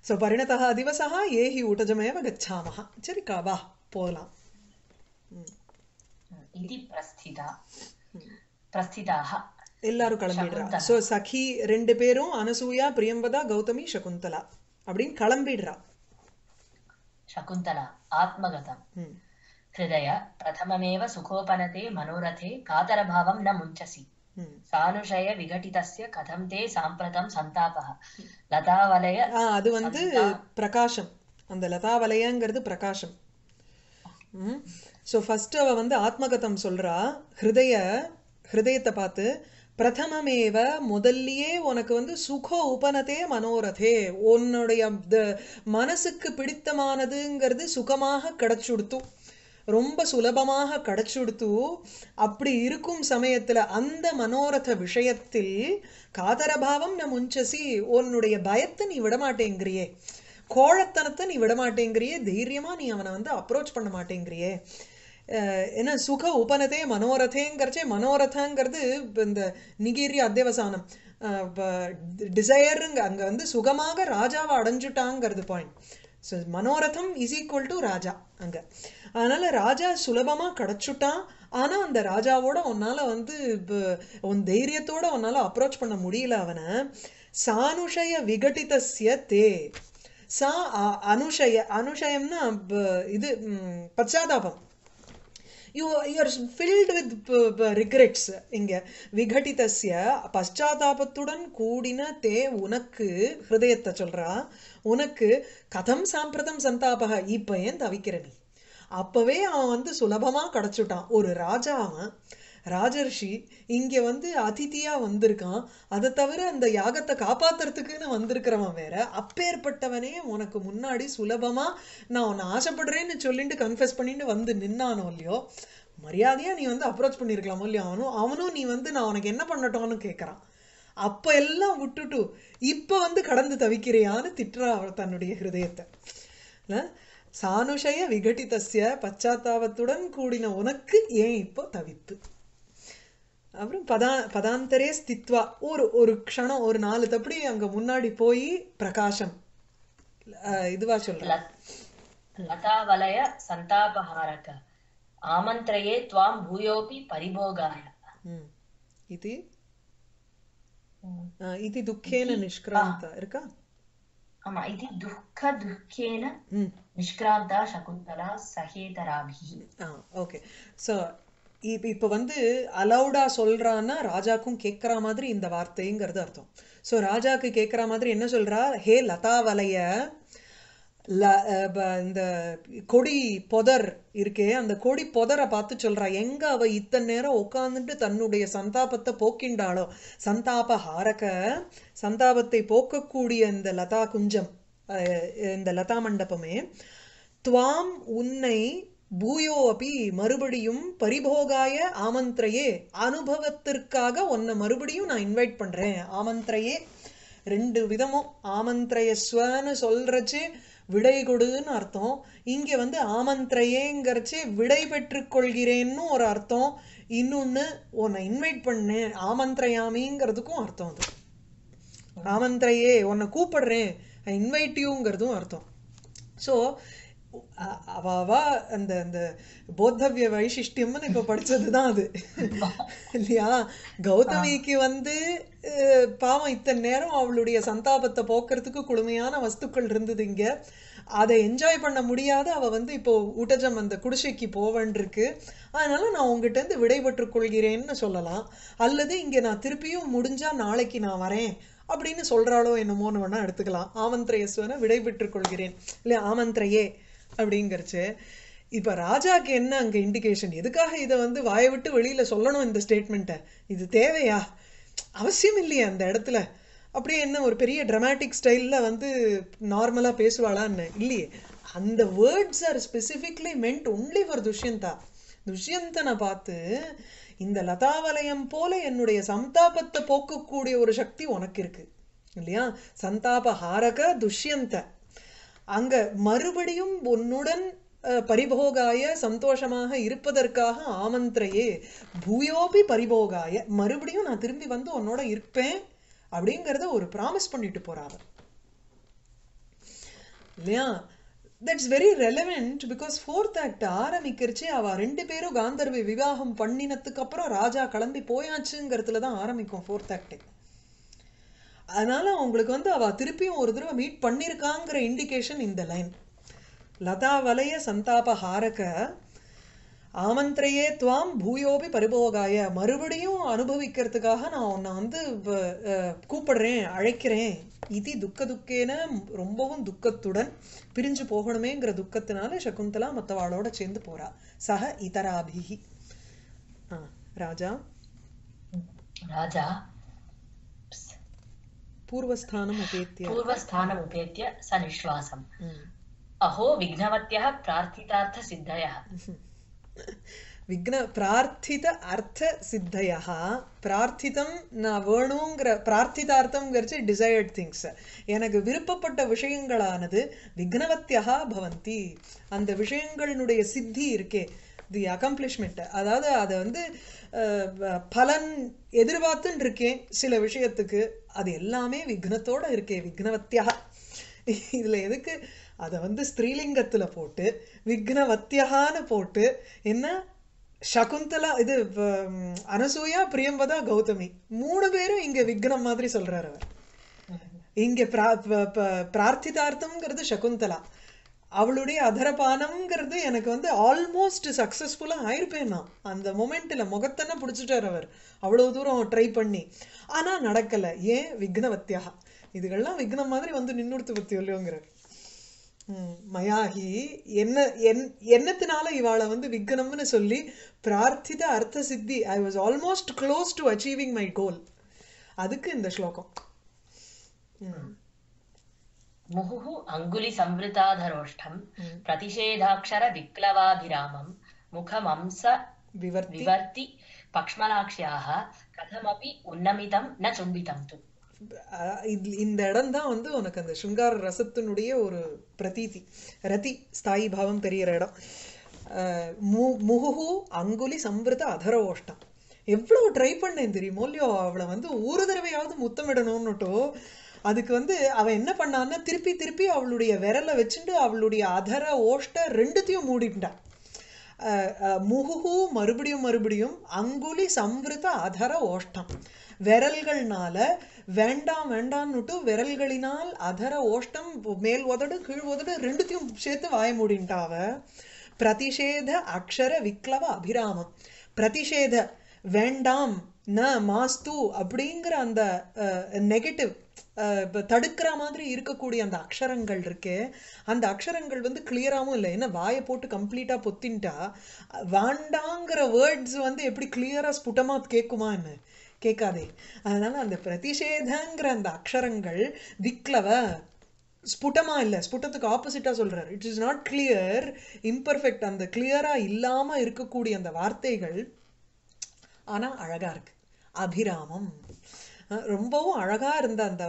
so பரிணதா திவசா ஏஹி ஊட்டஜமேவ கச்சாமஹா. சரிக்கா வா போகலாம் இது பிரஸ்திதா. பிரஸ்திதாக எல்லாரும் கிளம்பிடுறா. ஸோ சகி ரெண்டு பேரும் அனசூயா பிரியம்பதா கௌதமி சகுந்தலா அப்படின்னு கிளம்பிடுறா. சகுந்தலா ஆத்மகதம். ஹிருதய பிரதமமேவ சுகோபனதே மனோரதே காதரபாவம் ந முஞ்சசி. சானுஷய விகட்டிதஸ்ய கதம் தே சாம்பிரதம் சந்தாபக லதாவலய அது வந்து பிரகாசம் அந்த லதாவலயங்கிறது பிரகாசம் சோ ஃபர்ஸ்ட் அவ வந்து ஆத்மகதம் சொல்றா. ஹிருதய ஹிருதயத்தை பார்த்து பிரதமமேவ முதல்லையே உனக்கு வந்து சுக உபனதே மனோரதே. உன்னுடைய த- மனசுக்கு பிடித்தமானதுங்கிறது சுகமாக கிடைச்சுடுத்து. ரொம்ப சுலபமாக கிடைச்சுடுத்து அப்படி இருக்கும் சமயத்துல அந்த மனோரத விஷயத்தில் காதரபாவம் ந முஞ்சசி உன்னுடைய பயத்தை நீ விடமாட்டேங்கிறியே. கோழத்தனத்தை நீ விடமாட்டேங்கிறியே. தைரியமா நீ அவனை வந்து அப்ரோச் பண்ண மாட்டேங்கிறியே ஏன்னா என்ன சுக உபனதே மனோரதேங்கிறச்சே மனோரதங்கிறது இந்த நிகீரிய அத்தியவசானம். டிசையருங்க அங்கே வந்து சுகமாக ராஜாவை அடைஞ்சுட்டாங்கிறது பாயிண்ட் ஸோ மனோரதம் இஸ் ஈக்குவல் டு ராஜா அங்கே. அதனால் ராஜா சுலபமாக கிடச்சுட்டான். ஆனால் அந்த ராஜாவோட உன்னால் வந்து இப்போ உன் தைரியத்தோட உன்னால் அப்ரோச் பண்ண முடியல அவனை. சானுஷய விகட்டிதஸ்ய தே. சா அ- அனுஷய அனுஷயம்னா இது பச்சாதாபம். You you're filled with regrets இங்கே. விகடிதஸ்ய பశ్చాத்தாபத்துடன் கூடின தே உனக்கு ஹிருதயத்தை சொல்கிறா உனக்கு கதம் சாம்பிரதம் சந்தாபக இப்ப ஏன் தவிக்கிற நீ? அவன் வந்து சுலபமாக கிடைச்சுட்டான். ஒரு ராஜா அவன் ராஜர்ஷி இங்கே வந்து அதிதியாக வந்திருக்கான். அதை தவிர அந்த யாகத்தை காப்பாத்துறதுக்குன்னு வந்திருக்கிறவன் வேற. அப்பேற்பட்டவனே உனக்கு முன்னாடி சுலபமாக நான் உன்னை ஆசைப்படுறேன்னு சொல்லிட்டு கன்ஃபெஸ் பண்ணிட்டு வந்து நின்னானோ இல்லையோ? மரியாதையாக நீ வந்து அப்ரோச் பண்ணியிருக்கலாமோ இல்லையோ? அவனும் அவனும் நீ வந்து நான் உனக்கு என்ன பண்ணட்டோன்னு கேட்குறான் அப்ப எல்லாம் விட்டுட்டு இப்ப வந்து கடந்து தவிக்கிறியான்னு திட்டுறா அவள் தன்னுடைய ஹிருதயத்தை. சானுஷய விகட்டிதஸ்ய பச்சாத்தாபத்துடன் கூடின உனக்கு ஏன் இப்போ தவிப்பு? அப்புறம் பதா பதாந்தரே ஸ்தித்வா. ஒரு ஒரு க்ஷணம் ஒரு நாலு தப்படி அங்கே முன்னாடி போய் பிரகாஷம் இதுவா சொல்றேன். லதா வலய சந்தாபஹாரக. ஆமந்திரயே துவாம் பூயோபி பரிபோகாய. இது? இது துக்கேன நிஷ்கிராந்த இருக்கா? ஆமா இது துக்க துக்கேன நிஷ்கிராந்தா சகுந்தலா சகேதராபி ஓகே. சோ இப்போ இப்போ வந்து அலௌடா சொல்றான்னா ராஜாக்கும் கேட்குற மாதிரி இந்த வார்த்தைங்கிறது அர்த்தம். ஸோ ராஜாக்கு கேட்குற மாதிரி என்ன சொல்றா? ஹே லதாவலைய ல இந்த கொடி பொதர் இருக்கே அந்த கொடி பொதரை பார்த்து சொல்றா எங்க அவ இத்தனை நேரம் உட்காந்துட்டு தன்னுடைய சந்தாபத்தை போக்கின்றாளோ? சந்தாப ஹாரக சந்தாபத்தை போக்கக்கூடிய இந்த லதா குஞ்சம் இந்த லதா மண்டபமே துவாம் உன்னை பூயோ அப்படி மறுபடியும் பரிபோகாய ஆமந்திரையே அனுபவத்திற்காக உன்னை மறுபடியும் நான் இன்வைட் பண்ணுறேன் ஆமந்திரையே ரெண்டு விதமும் ஆமந்திரயஸ்வன்னு சொல்கிறச்சு விடை கொடுன்னு அர்த்தம். இங்கே வந்து ஆமந்திரையேங்கிறச்சு விடை பெற்றுக்கொள்கிறேன்னு ஒரு அர்த்தம். இன்னொன்று உன்னை இன்வைட் பண்ணேன். ஆமந்திரையாமிங்கிறதுக்கும் அர்த்தம் அது. ஆமந்திரையே உன்னை கூப்பிடுறேன். இன்வைட் யூங்கிறதும் அர்த்தம். ஸோ அவ அந்த அந்த போத்தவிய வைசிஷ்டியம்னு இப்ப படிச்சதுதான் அது. இல்லையா? கௌதமிக்கு வந்து பாவம் இத்தனை நேரம் அவளுடைய சந்தாபத்தை போக்குறதுக்கு குளுமையான வஸ்துக்கள் இருந்தது இங்க. அதை என்ஜாய் பண்ண முடியாத அவ வந்து இப்போ ஊட்டஜம் அந்த குடிசைக்கு போவன்றிருக்கு அதனால நான் உங்ககிட்ட இருந்து விடைபெற்றுக் கொள்கிறேன்னு சொல்லலாம். அல்லது இங்க நான் திருப்பியும் முடிஞ்சா நாளைக்கு நான் வரேன் அப்படின்னு சொல்றாளோ என்னமோன்னு வேணா எடுத்துக்கலாம். ஆமந்திரயஸ்வன விடைபெற்றுக் கொள்கிறேன். இல்ல ஆமந்திரையே. அப்படிங்கிறச்சு. இப்ப ராஜாக்கு என்ன அங்க இண்டிகேஷன் எதுக்காக இதை வந்து வாயை விட்டு வெளியில சொல்லணும் இந்த ஸ்டேட்மெண்ட்டை இது தேவையா? அவசியம் இல்லையே அந்த இடத்துல. அப்படியே என்ன ஒரு பெரிய ட்ரமாட்டிக் ஸ்டைலில் வந்து நார்மலாக பேசுவாளான்னு? இல்லையே. அந்த words are specifically meant only for Dushyanta. துஷ்யந்தனை பார்த்து இந்த லதாவலயம் போல என்னுடைய சந்தாபத்தை போக்கக்கூடிய ஒரு சக்தி உனக்கு இருக்கு. இல்லையா? சந்தாப ஹாரக துஷ்யந்த. அங்க மறுபடியும் உன்னுடன் பரிபோகாய சந்தோஷமாக இருப்பதற்காக ஆமந்திரையே பூயோபி பரிபோகாய மறுபடியும் நான் திரும்பி வந்து உன்னோட இருப்பேன் அப்படிங்கிறத ஒரு ப்ராமிஸ் பண்ணிட்டு போறாவ இல்லையா? That's very relevant because fourth act ஆரம்பிக்கிறச்சே அவ ரெண்டு பேரும் காந்தர்வை விவாகம் பண்ணினத்துக்கு அப்புறம் ராஜா கிளம்பி போயாச்சுங்கிறதுல தான் ஆரம்பிக்கும் ஃபோர்த் ஆக்டே அதனால அவங்களுக்கு வந்து அவள் திருப்பியும் ஒரு தடவை மீட் பண்ணியிருக்காங்கிற இண்டிகேஷன் இந்த லைன் லதா வலய சந்தாப ஹாரக ஆமந்திரையே துவாம் பூயோபி பரிபோகாய. மறுபடியும் அனுபவிக்கிறதுக்காக நான் உன்னை வந்து கூப்பிடுறேன் அழைக்கிறேன். இது துக்க துக்கேன ரொம்பவும் துக்கத்துடன் பிரிஞ்சு போகணுமேங்கிற துக்கத்தினால சகுந்தலா மற்றவாளோட சேர்ந்து போறா. சக இதராபிகி ஆ, ராஜா? राजा பூர்வஸ்தானம் உபேத்திய पूर्वस्थानमुपेत्य स निःश्वासम् ம். अहो विघ्नवत्यः प्रार्थितार्थसिद्धयः விக்ன பிரார்த்தித அர்த்த சித்தயா பிரார்த்திதம் நான் வேணுங்கிற பிரார்த்திதார்த்தம்ங்கிறச்சு டிசைர்ட் திங்ஸ் எனக்கு விருப்பப்பட்ட விஷயங்களானது விக்னவத்தியா பவந்தி அந்த விஷயங்களினுடைய சித்தி இருக்கே தி அக்கம்ப்ளிஷ்மெண்ட் அதாவது அதை வந்து பலன் எதிர்பார்த்துன்னு இருக்கேன் சில விஷயத்துக்கு. அது எல்லாமே விக்னத்தோட இருக்கே விக்னவத்தியா இதில் எதுக்கு? அதை வந்து ஸ்திரீலிங்கத்தில் போட்டு விக்னவத்தியகான்னு போட்டு என்ன? சகுந்தலா இது அனசூயா பிரியம்பதா கௌதமி. மூணு பேரும் இங்கே விக்னம் மாதிரி சொல்கிறார் அவர். இங்கே பிரா- ப- பிரார்த்திதார்த்தம்ங்கிறது சகுந்தலா. அவளுடைய அதரபானம்ங்கிறது எனக்கு வந்து ஆல்மோஸ்ட் சக்ஸஸ்ஃபுல்லாக ஆயிருப்பேன் நான். அந்த மொமெண்ட்டில் முகத்தனை பிடிச்சிட்டார் அவர். அவ்வளோ தூரம் ட்ரை பண்ணி. ஆனால் நடக்கலை. ஏன்? விக்னவத்தியாக இதுகள்லாம் விக்னம் மாதிரி வந்து நின்னுடுத்து பத்தி இல்லையோங்கிறார் மயாகி என்ன என் என்னத்தினால இவாளை வந்து விக்னம்னு சொல்லி பிரார்த்தித அர்த்த சித்தி I was almost close to achieving my goal அதுக்கு இந்த ஸ்லோகம். ముహు అంగులి సంవృతాధరోష్టం ప్రతిషేధాక్షర విప్లవాభిరామం ముఖమంస వివర్తి பக்ஷ்மலாட்சியாக கதமபி உன்னமிதம் ந சும்பிதம் து இந்த இடம் தான் வந்து உனக்கு அந்த சுங்கார ரசத்தினுடைய ஒரு பிரதீதி. ரதி ஸ்தாயி பாவம் தெரிகிற இடம். முகுஹு அங்குலி சம்பிரத அதரோஷ்டம். எவ்வளோ ட்ரை பண்ணேன் தெரியுமோ இல்லையோ அவளை வந்து ஒரு தடவையாவது முத்தமிடணும்னுட்டோ அதுக்கு வந்து அவன் என்ன பண்ணான்னா திருப்பி திருப்பி அவளுடைய விரலை வச்சுட்டு அவளுடைய அதர ஓஷ்ட ரெண்டுத்தையும் மூடிட்டான். அஹ் மறுபடியும் மறுபடியும் அங்குலி சம்விருத அதர ஓஷ்டம். விரல்கள்னால வேண்டாம் வேண்டான்னுட்டு விரல்களினால் அதர ஓஷ்டம் மேல் உதடு கீழ் உதடு ரெண்டுத்தையும் சேர்த்து வாய மூடின்ட்டா பிரதிஷேத அக்ஷர விக்லவ அபிராமம். பிரதிஷேத வேண்டாம் ந மாஸ்து அப்படிங்கிற அந்த நெகட்டிவ் தடுக்கிற மாதிரி இருக்கக்கூடிய அந்த அக்ஷரங்கள் இருக்கே அந்த அக்ஷரங்கள் வந்து கிளியராகவும் இல்லை. ஏன்னா வாயை போட்டு கம்ப்ளீட்டாக பொத்தின்ட்டா வாண்டாங்கிற வேர்ட்ஸ் வந்து எப்படி கிளியராக ஸ்புட்டமாக கேட்குமா என்ன? கேட்காதே. அதனால அந்த பிரதிஷேதங்கிற அந்த அக்ஷரங்கள் திக்லவ ஸ்புட்டமாக இல்லை. ஸ்புட்டத்துக்கு ஆப்போசிட்டாக சொல்கிறார் it is not clear imperfect அந்த கிளியராக இல்லாமல் இருக்கக்கூடிய அந்த வார்த்தைகள் ஆனால் அழகாக இருக்குது அபிராமம். ரொம்பவும் அழகா இருந்த அந்த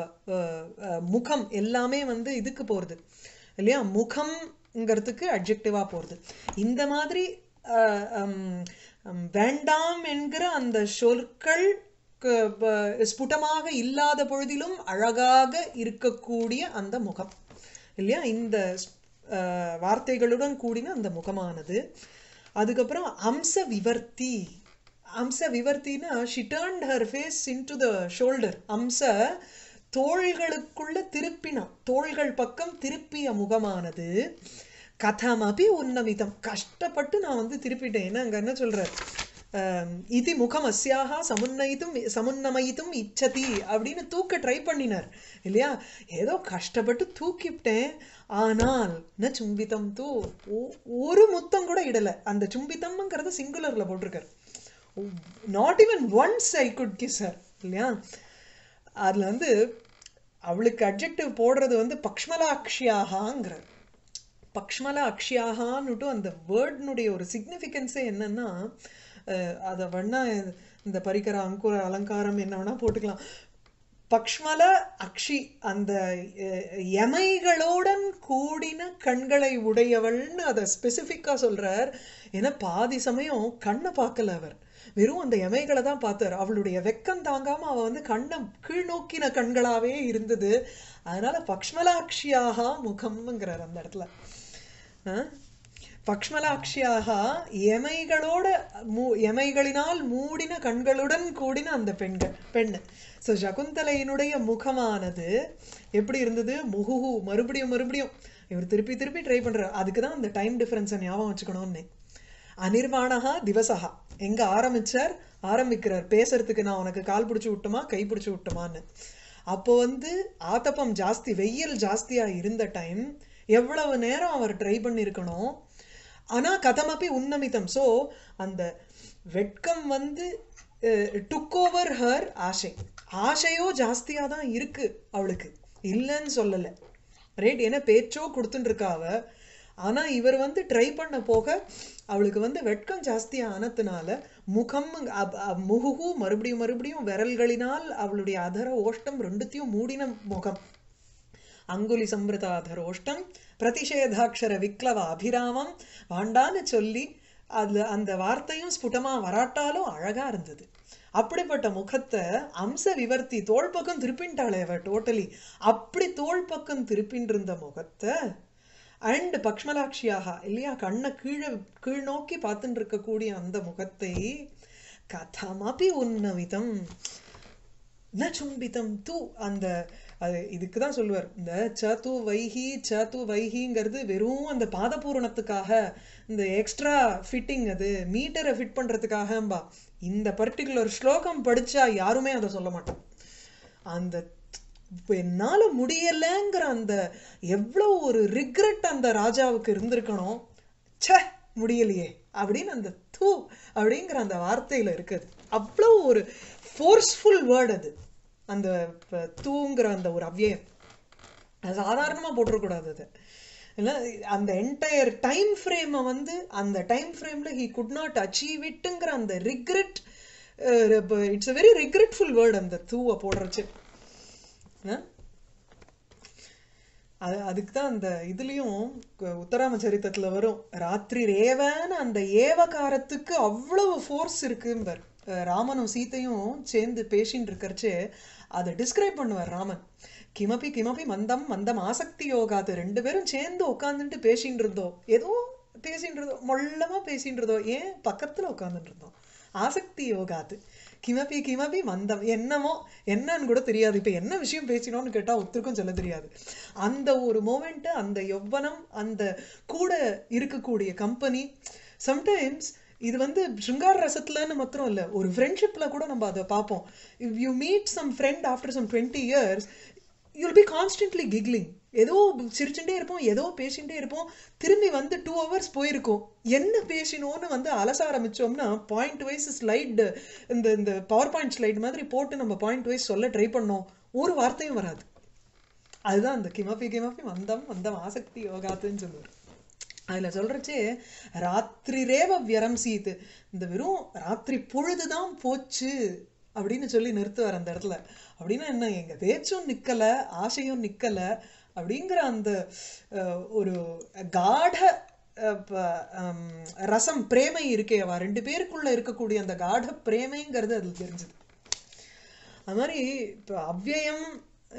முகம் எல்லாமே வந்து இதுக்கு போறது இல்லையா? முகம்ங்கிறதுக்கு அட்ஜெக்டிவா போறது. இந்த மாதிரி வேண்டாம் என்கிற அந்த சொற்கள் ஸ்புட்டமாக ஸ்புடமாக இல்லாத பொழுதிலும் அழகாக இருக்கக்கூடிய அந்த முகம் இல்லையா? இந்த வார்த்தைகளுடன் கூடின அந்த முகமானது. அதுக்கப்புறம் அம்ச விவர்த்தி அம்ச விவர்த்தினா she turned her face into the shoulder அம்ச தோள்களுக்குள்ள திருப்பினா தோள்கள் பக்கம் திருப்பிய முகமானது. கதமபி உன்னமிதம். கஷ்டப்பட்டு நான் வந்து திருப்பிட்டேன். ஏன்னா அங்கே என்ன சொல்றார்? இது இதி முகம் அஸ்யாக சமுன்னயித்தும் சமுன்னமயித்தும் இச்சதி அப்படின்னு தூக்க ட்ரை பண்ணினார். இல்லையா? ஏதோ கஷ்டப்பட்டு தூக்கிவிட்டேன். ஆனால் ந சும்பித்தம் தூ ஒ- ஒரு முத்தம் கூட இடலை. அந்த சும்பித்தம்ங்கிறத சிங்குலரில் போட்டிருக்காரு. Not even once I could kiss her இல்லையா? அதில் வந்து அவளுக்கு அப்ஜெக்டிவ் போடுறது வந்து பக்ஷ்மலாக்ஷியாகாங்கிறார். பக்ஷ்மலா அக்ஷியாகான்னுட்டு அந்த வேர்ட்னுடைய ஒரு சிக்னிஃபிகன்ஸே என்னன்னா அதை வேணா இந்த பரிகர அங்குர அலங்காரம் என்ன வேணால் போட்டுக்கலாம். பக்ஷ்மல அக்ஷி அந்த எமைகளோடன் எமைகளுடன் கூடின கண்களை உடையவள்னு அதை ஸ்பெசிஃபிக்காக சொல்கிறார் ஏன்னா பாதி சமயம் கண்ணை பார்க்கல அவர். வெறும் அந்த எமைகளை தான் பார்த்தார். அவளுடைய வெக்கம் தாங்காம அவ வந்து கண்ணை கீழ் நோக்கின கண்களாவே இருந்தது. அதனால பக்ஷ்மலாட்சியாக முகம்ங்கிறார் அந்த இடத்துல. பக்ஷ்மலாட்சியாக எமைகளோட மூ எமைகளினால் மூடின கண்களுடன் கூடின அந்த பெண்கள் பெண்ணு. ஸோ சகுந்தலையினுடைய முகமானது எப்படி இருந்தது? முகுஹு மறுபடியும் மறுபடியும். இவர் திருப்பி திருப்பி ட்ரை பண்ணுறாரு அதுக்கு தான் அந்த டைம் டிஃப்ரென்ஸை ஞாபகம் வச்சுக்கணும்னு. அனிர்வாணகா திவசகா எங்க ஆரம்பிச்சார் ஆரம்பிக்கிறார். பேசுறதுக்கு நான் உனக்கு கால் பிடிச்சி விட்டுமா கை பிடிச்சி விட்டுமான்னு. அப்போ வந்து ஆத்தப்பம் ஜாஸ்தி வெயில் ஜாஸ்தியா இருந்த டைம் எவ்வளவு நேரம் அவர் ட்ரை பண்ணியிருக்கணும் ஆனா கதமப்பி உன்னமித்தம் ஸோ அந்த வெட்கம் வந்து டுக் ஓவர் ஹர் ஆசை. ஆசையோ ஜாஸ்தியா தான் இருக்கு அவளுக்கு. இல்லைன்னு சொல்லலை. ரைட் ஏன்னா பேச்சோ கொடுத்துட்டு அவள் ஆனால் ஆனா இவர் வந்து ட்ரை பண்ண போக அவளுக்கு வந்து வெட்கம் ஜாஸ்தியா ஆனதுனால முகம் அப்- முகுகு மறுபடியும் மறுபடியும் விரல்களினால் அவளுடைய அதர ஓஷ்டம் ரெண்டுத்தையும் மூடின முகம். அங்குலி சம்பிரதாதரோஷ்டம் பிரதிஷேதாட்சர விக்லவ அபிராமம் வாண்டான்னு சொல்லி அது அந்த வார்த்தையும் ஸ்புடமா வராட்டாலும் அழகா இருந்தது. அப்படிப்பட்ட முகத்தை அம்ச விவர்த்தி தோள்பக்கம் திருப்பின்ட்டாளே அவ டோட்டலி அப்படி தோள்பக்கம் பக்கம் முகத்தை அண்ட் பக்ஷ்மலாட்சியாக இல்லையா? கண்ணை கீழே கீழ் நோக்கி பார்த்துட்டு இருக்கக்கூடிய அந்த முகத்தை கதமபி உன்னவிதம் ந சும்பிதம் தூ அந்த அது இதுக்கு தான் சொல்லுவார். இந்த சது வைஹி சது வைஹிங்கிறது வெறும் அந்த பாதபூரணத்துக்காக இந்த எக்ஸ்ட்ரா ஃபிட்டிங் அது மீட்டரை ஃபிட் பண்ணுறதுக்காகம்பா இந்த பர்டிகுலர் ஸ்லோகம் படித்தா யாருமே அதை சொல்ல மாட்டோம் அந்த என்னால் முடியலைங்கிற அந்த எவ்வளோ ஒரு ரிக்ரெட் அந்த ராஜாவுக்கு இருந்திருக்கணும். ச்சே முடியலையே அப்படின்னு அந்த தூ அப்படிங்கிற அந்த வார்த்தையில் இருக்குது. அவ்வளோ ஒரு ஃபோர்ஸ்ஃபுல் வேர்ட் அது. அந்த தூங்கிற அந்த ஒரு அவ்வியம் அது சாதாரணமாக போட்டுறக்கூடாது அது. இல்லை அந்த என்டையர் டைம் ஃப்ரேமை வந்து அந்த டைம் ஃப்ரேமில் ஹீ குட் நாட் அச்சீவ் இட்டுங்கிற அந்த regret it's a very regretful word அந்த தூவை போடுறச்சு. அது அதுக்கு தான் அந்த இதுலயும் உத்தராம சரித்திரத்துல வரும். ராத்திரி ரேவன்னு அந்த ஏவகாரத்துக்கு அவ்வளவு ஃபோர்ஸ் இருக்கும்பார் ராமனும் சீத்தையும் சேர்ந்து பேசின்னு இருக்கிறச்சே அதை டிஸ்கிரைப் பண்ணுவார் ராமன். கிமபி கிமபி மந்தம் மந்தம் ஆசக்தி யோகாது ரெண்டு பேரும் சேர்ந்து உட்காந்துட்டு பேசின்னு இருந்தோம். ஏதோ பேசின்றதோ இருந்தோம். மொள்ளமா ஏன்? பக்கத்துல உட்காந்துட்டு இருந்தோம். ஆசக்தி யோகாது கிமபி கிமபி மந்தம். என்னமோ என்னன்னு கூட தெரியாது. இப்போ என்ன விஷயம் பேசினோன்னு கேட்டால் ஒருத்தருக்கும் சொல்ல தெரியாது. அந்த ஒரு மோமெண்ட்டு அந்த யௌவனம் அந்த கூட இருக்கக்கூடிய கம்பெனி சம்டைம்ஸ் இது வந்து சிருங்கார ரசத்துலன்னு மாத்திரம் இல்லை ஒரு ஃப்ரெண்ட்ஷிப்பில் கூட நம்ம அதை பார்ப்போம். If you meet some friend after some twenty years you'll be constantly giggling ஏதோ சிரிச்சுட்டே இருப்போம் ஏதோ பேசிகிட்டே இருப்போம். திரும்பி வந்து டூ ஹவர்ஸ் போயிருக்கோம். என்ன பேசினோன்னு வந்து அலச ஆரம்பித்தோம்னா பாயிண்ட் வைஸ் ஸ்லைடு இந்த இந்த பவர் பாயிண்ட் ஸ்லைடு மாதிரி போட்டு நம்ம பாயிண்ட் வைஸ் சொல்ல ட்ரை பண்ணோம். ஒரு வார்த்தையும் வராது. அதுதான் அந்த கிமபி கிமபி மந்தம் மந்தம் ஆசக்தி யோகாத்துன்னு சொல்லுவார். அதில் சொல்கிறச்சு ராத்திரி ரேவ வியரம் சீத்து. இந்த வெறும் ராத்திரி பொழுதுதான் போச்சு அப்படின்னு சொல்லி நிறுத்துவார் அந்த இடத்துல. அப்படின்னா என்ன எங்கள் பேச்சும் நிற்கலை ஆசையும் நிற்கலை அப்படிங்கிற அந்த ஒரு காட ரசம் பிரேமை இருக்கே அவ ரெண்டு பேருக்குள்ள இருக்கக்கூடிய அந்த காட பிரேமைங்கிறது அதில் தெரிஞ்சது. அது மாதிரி இப்போ அவ்யயம்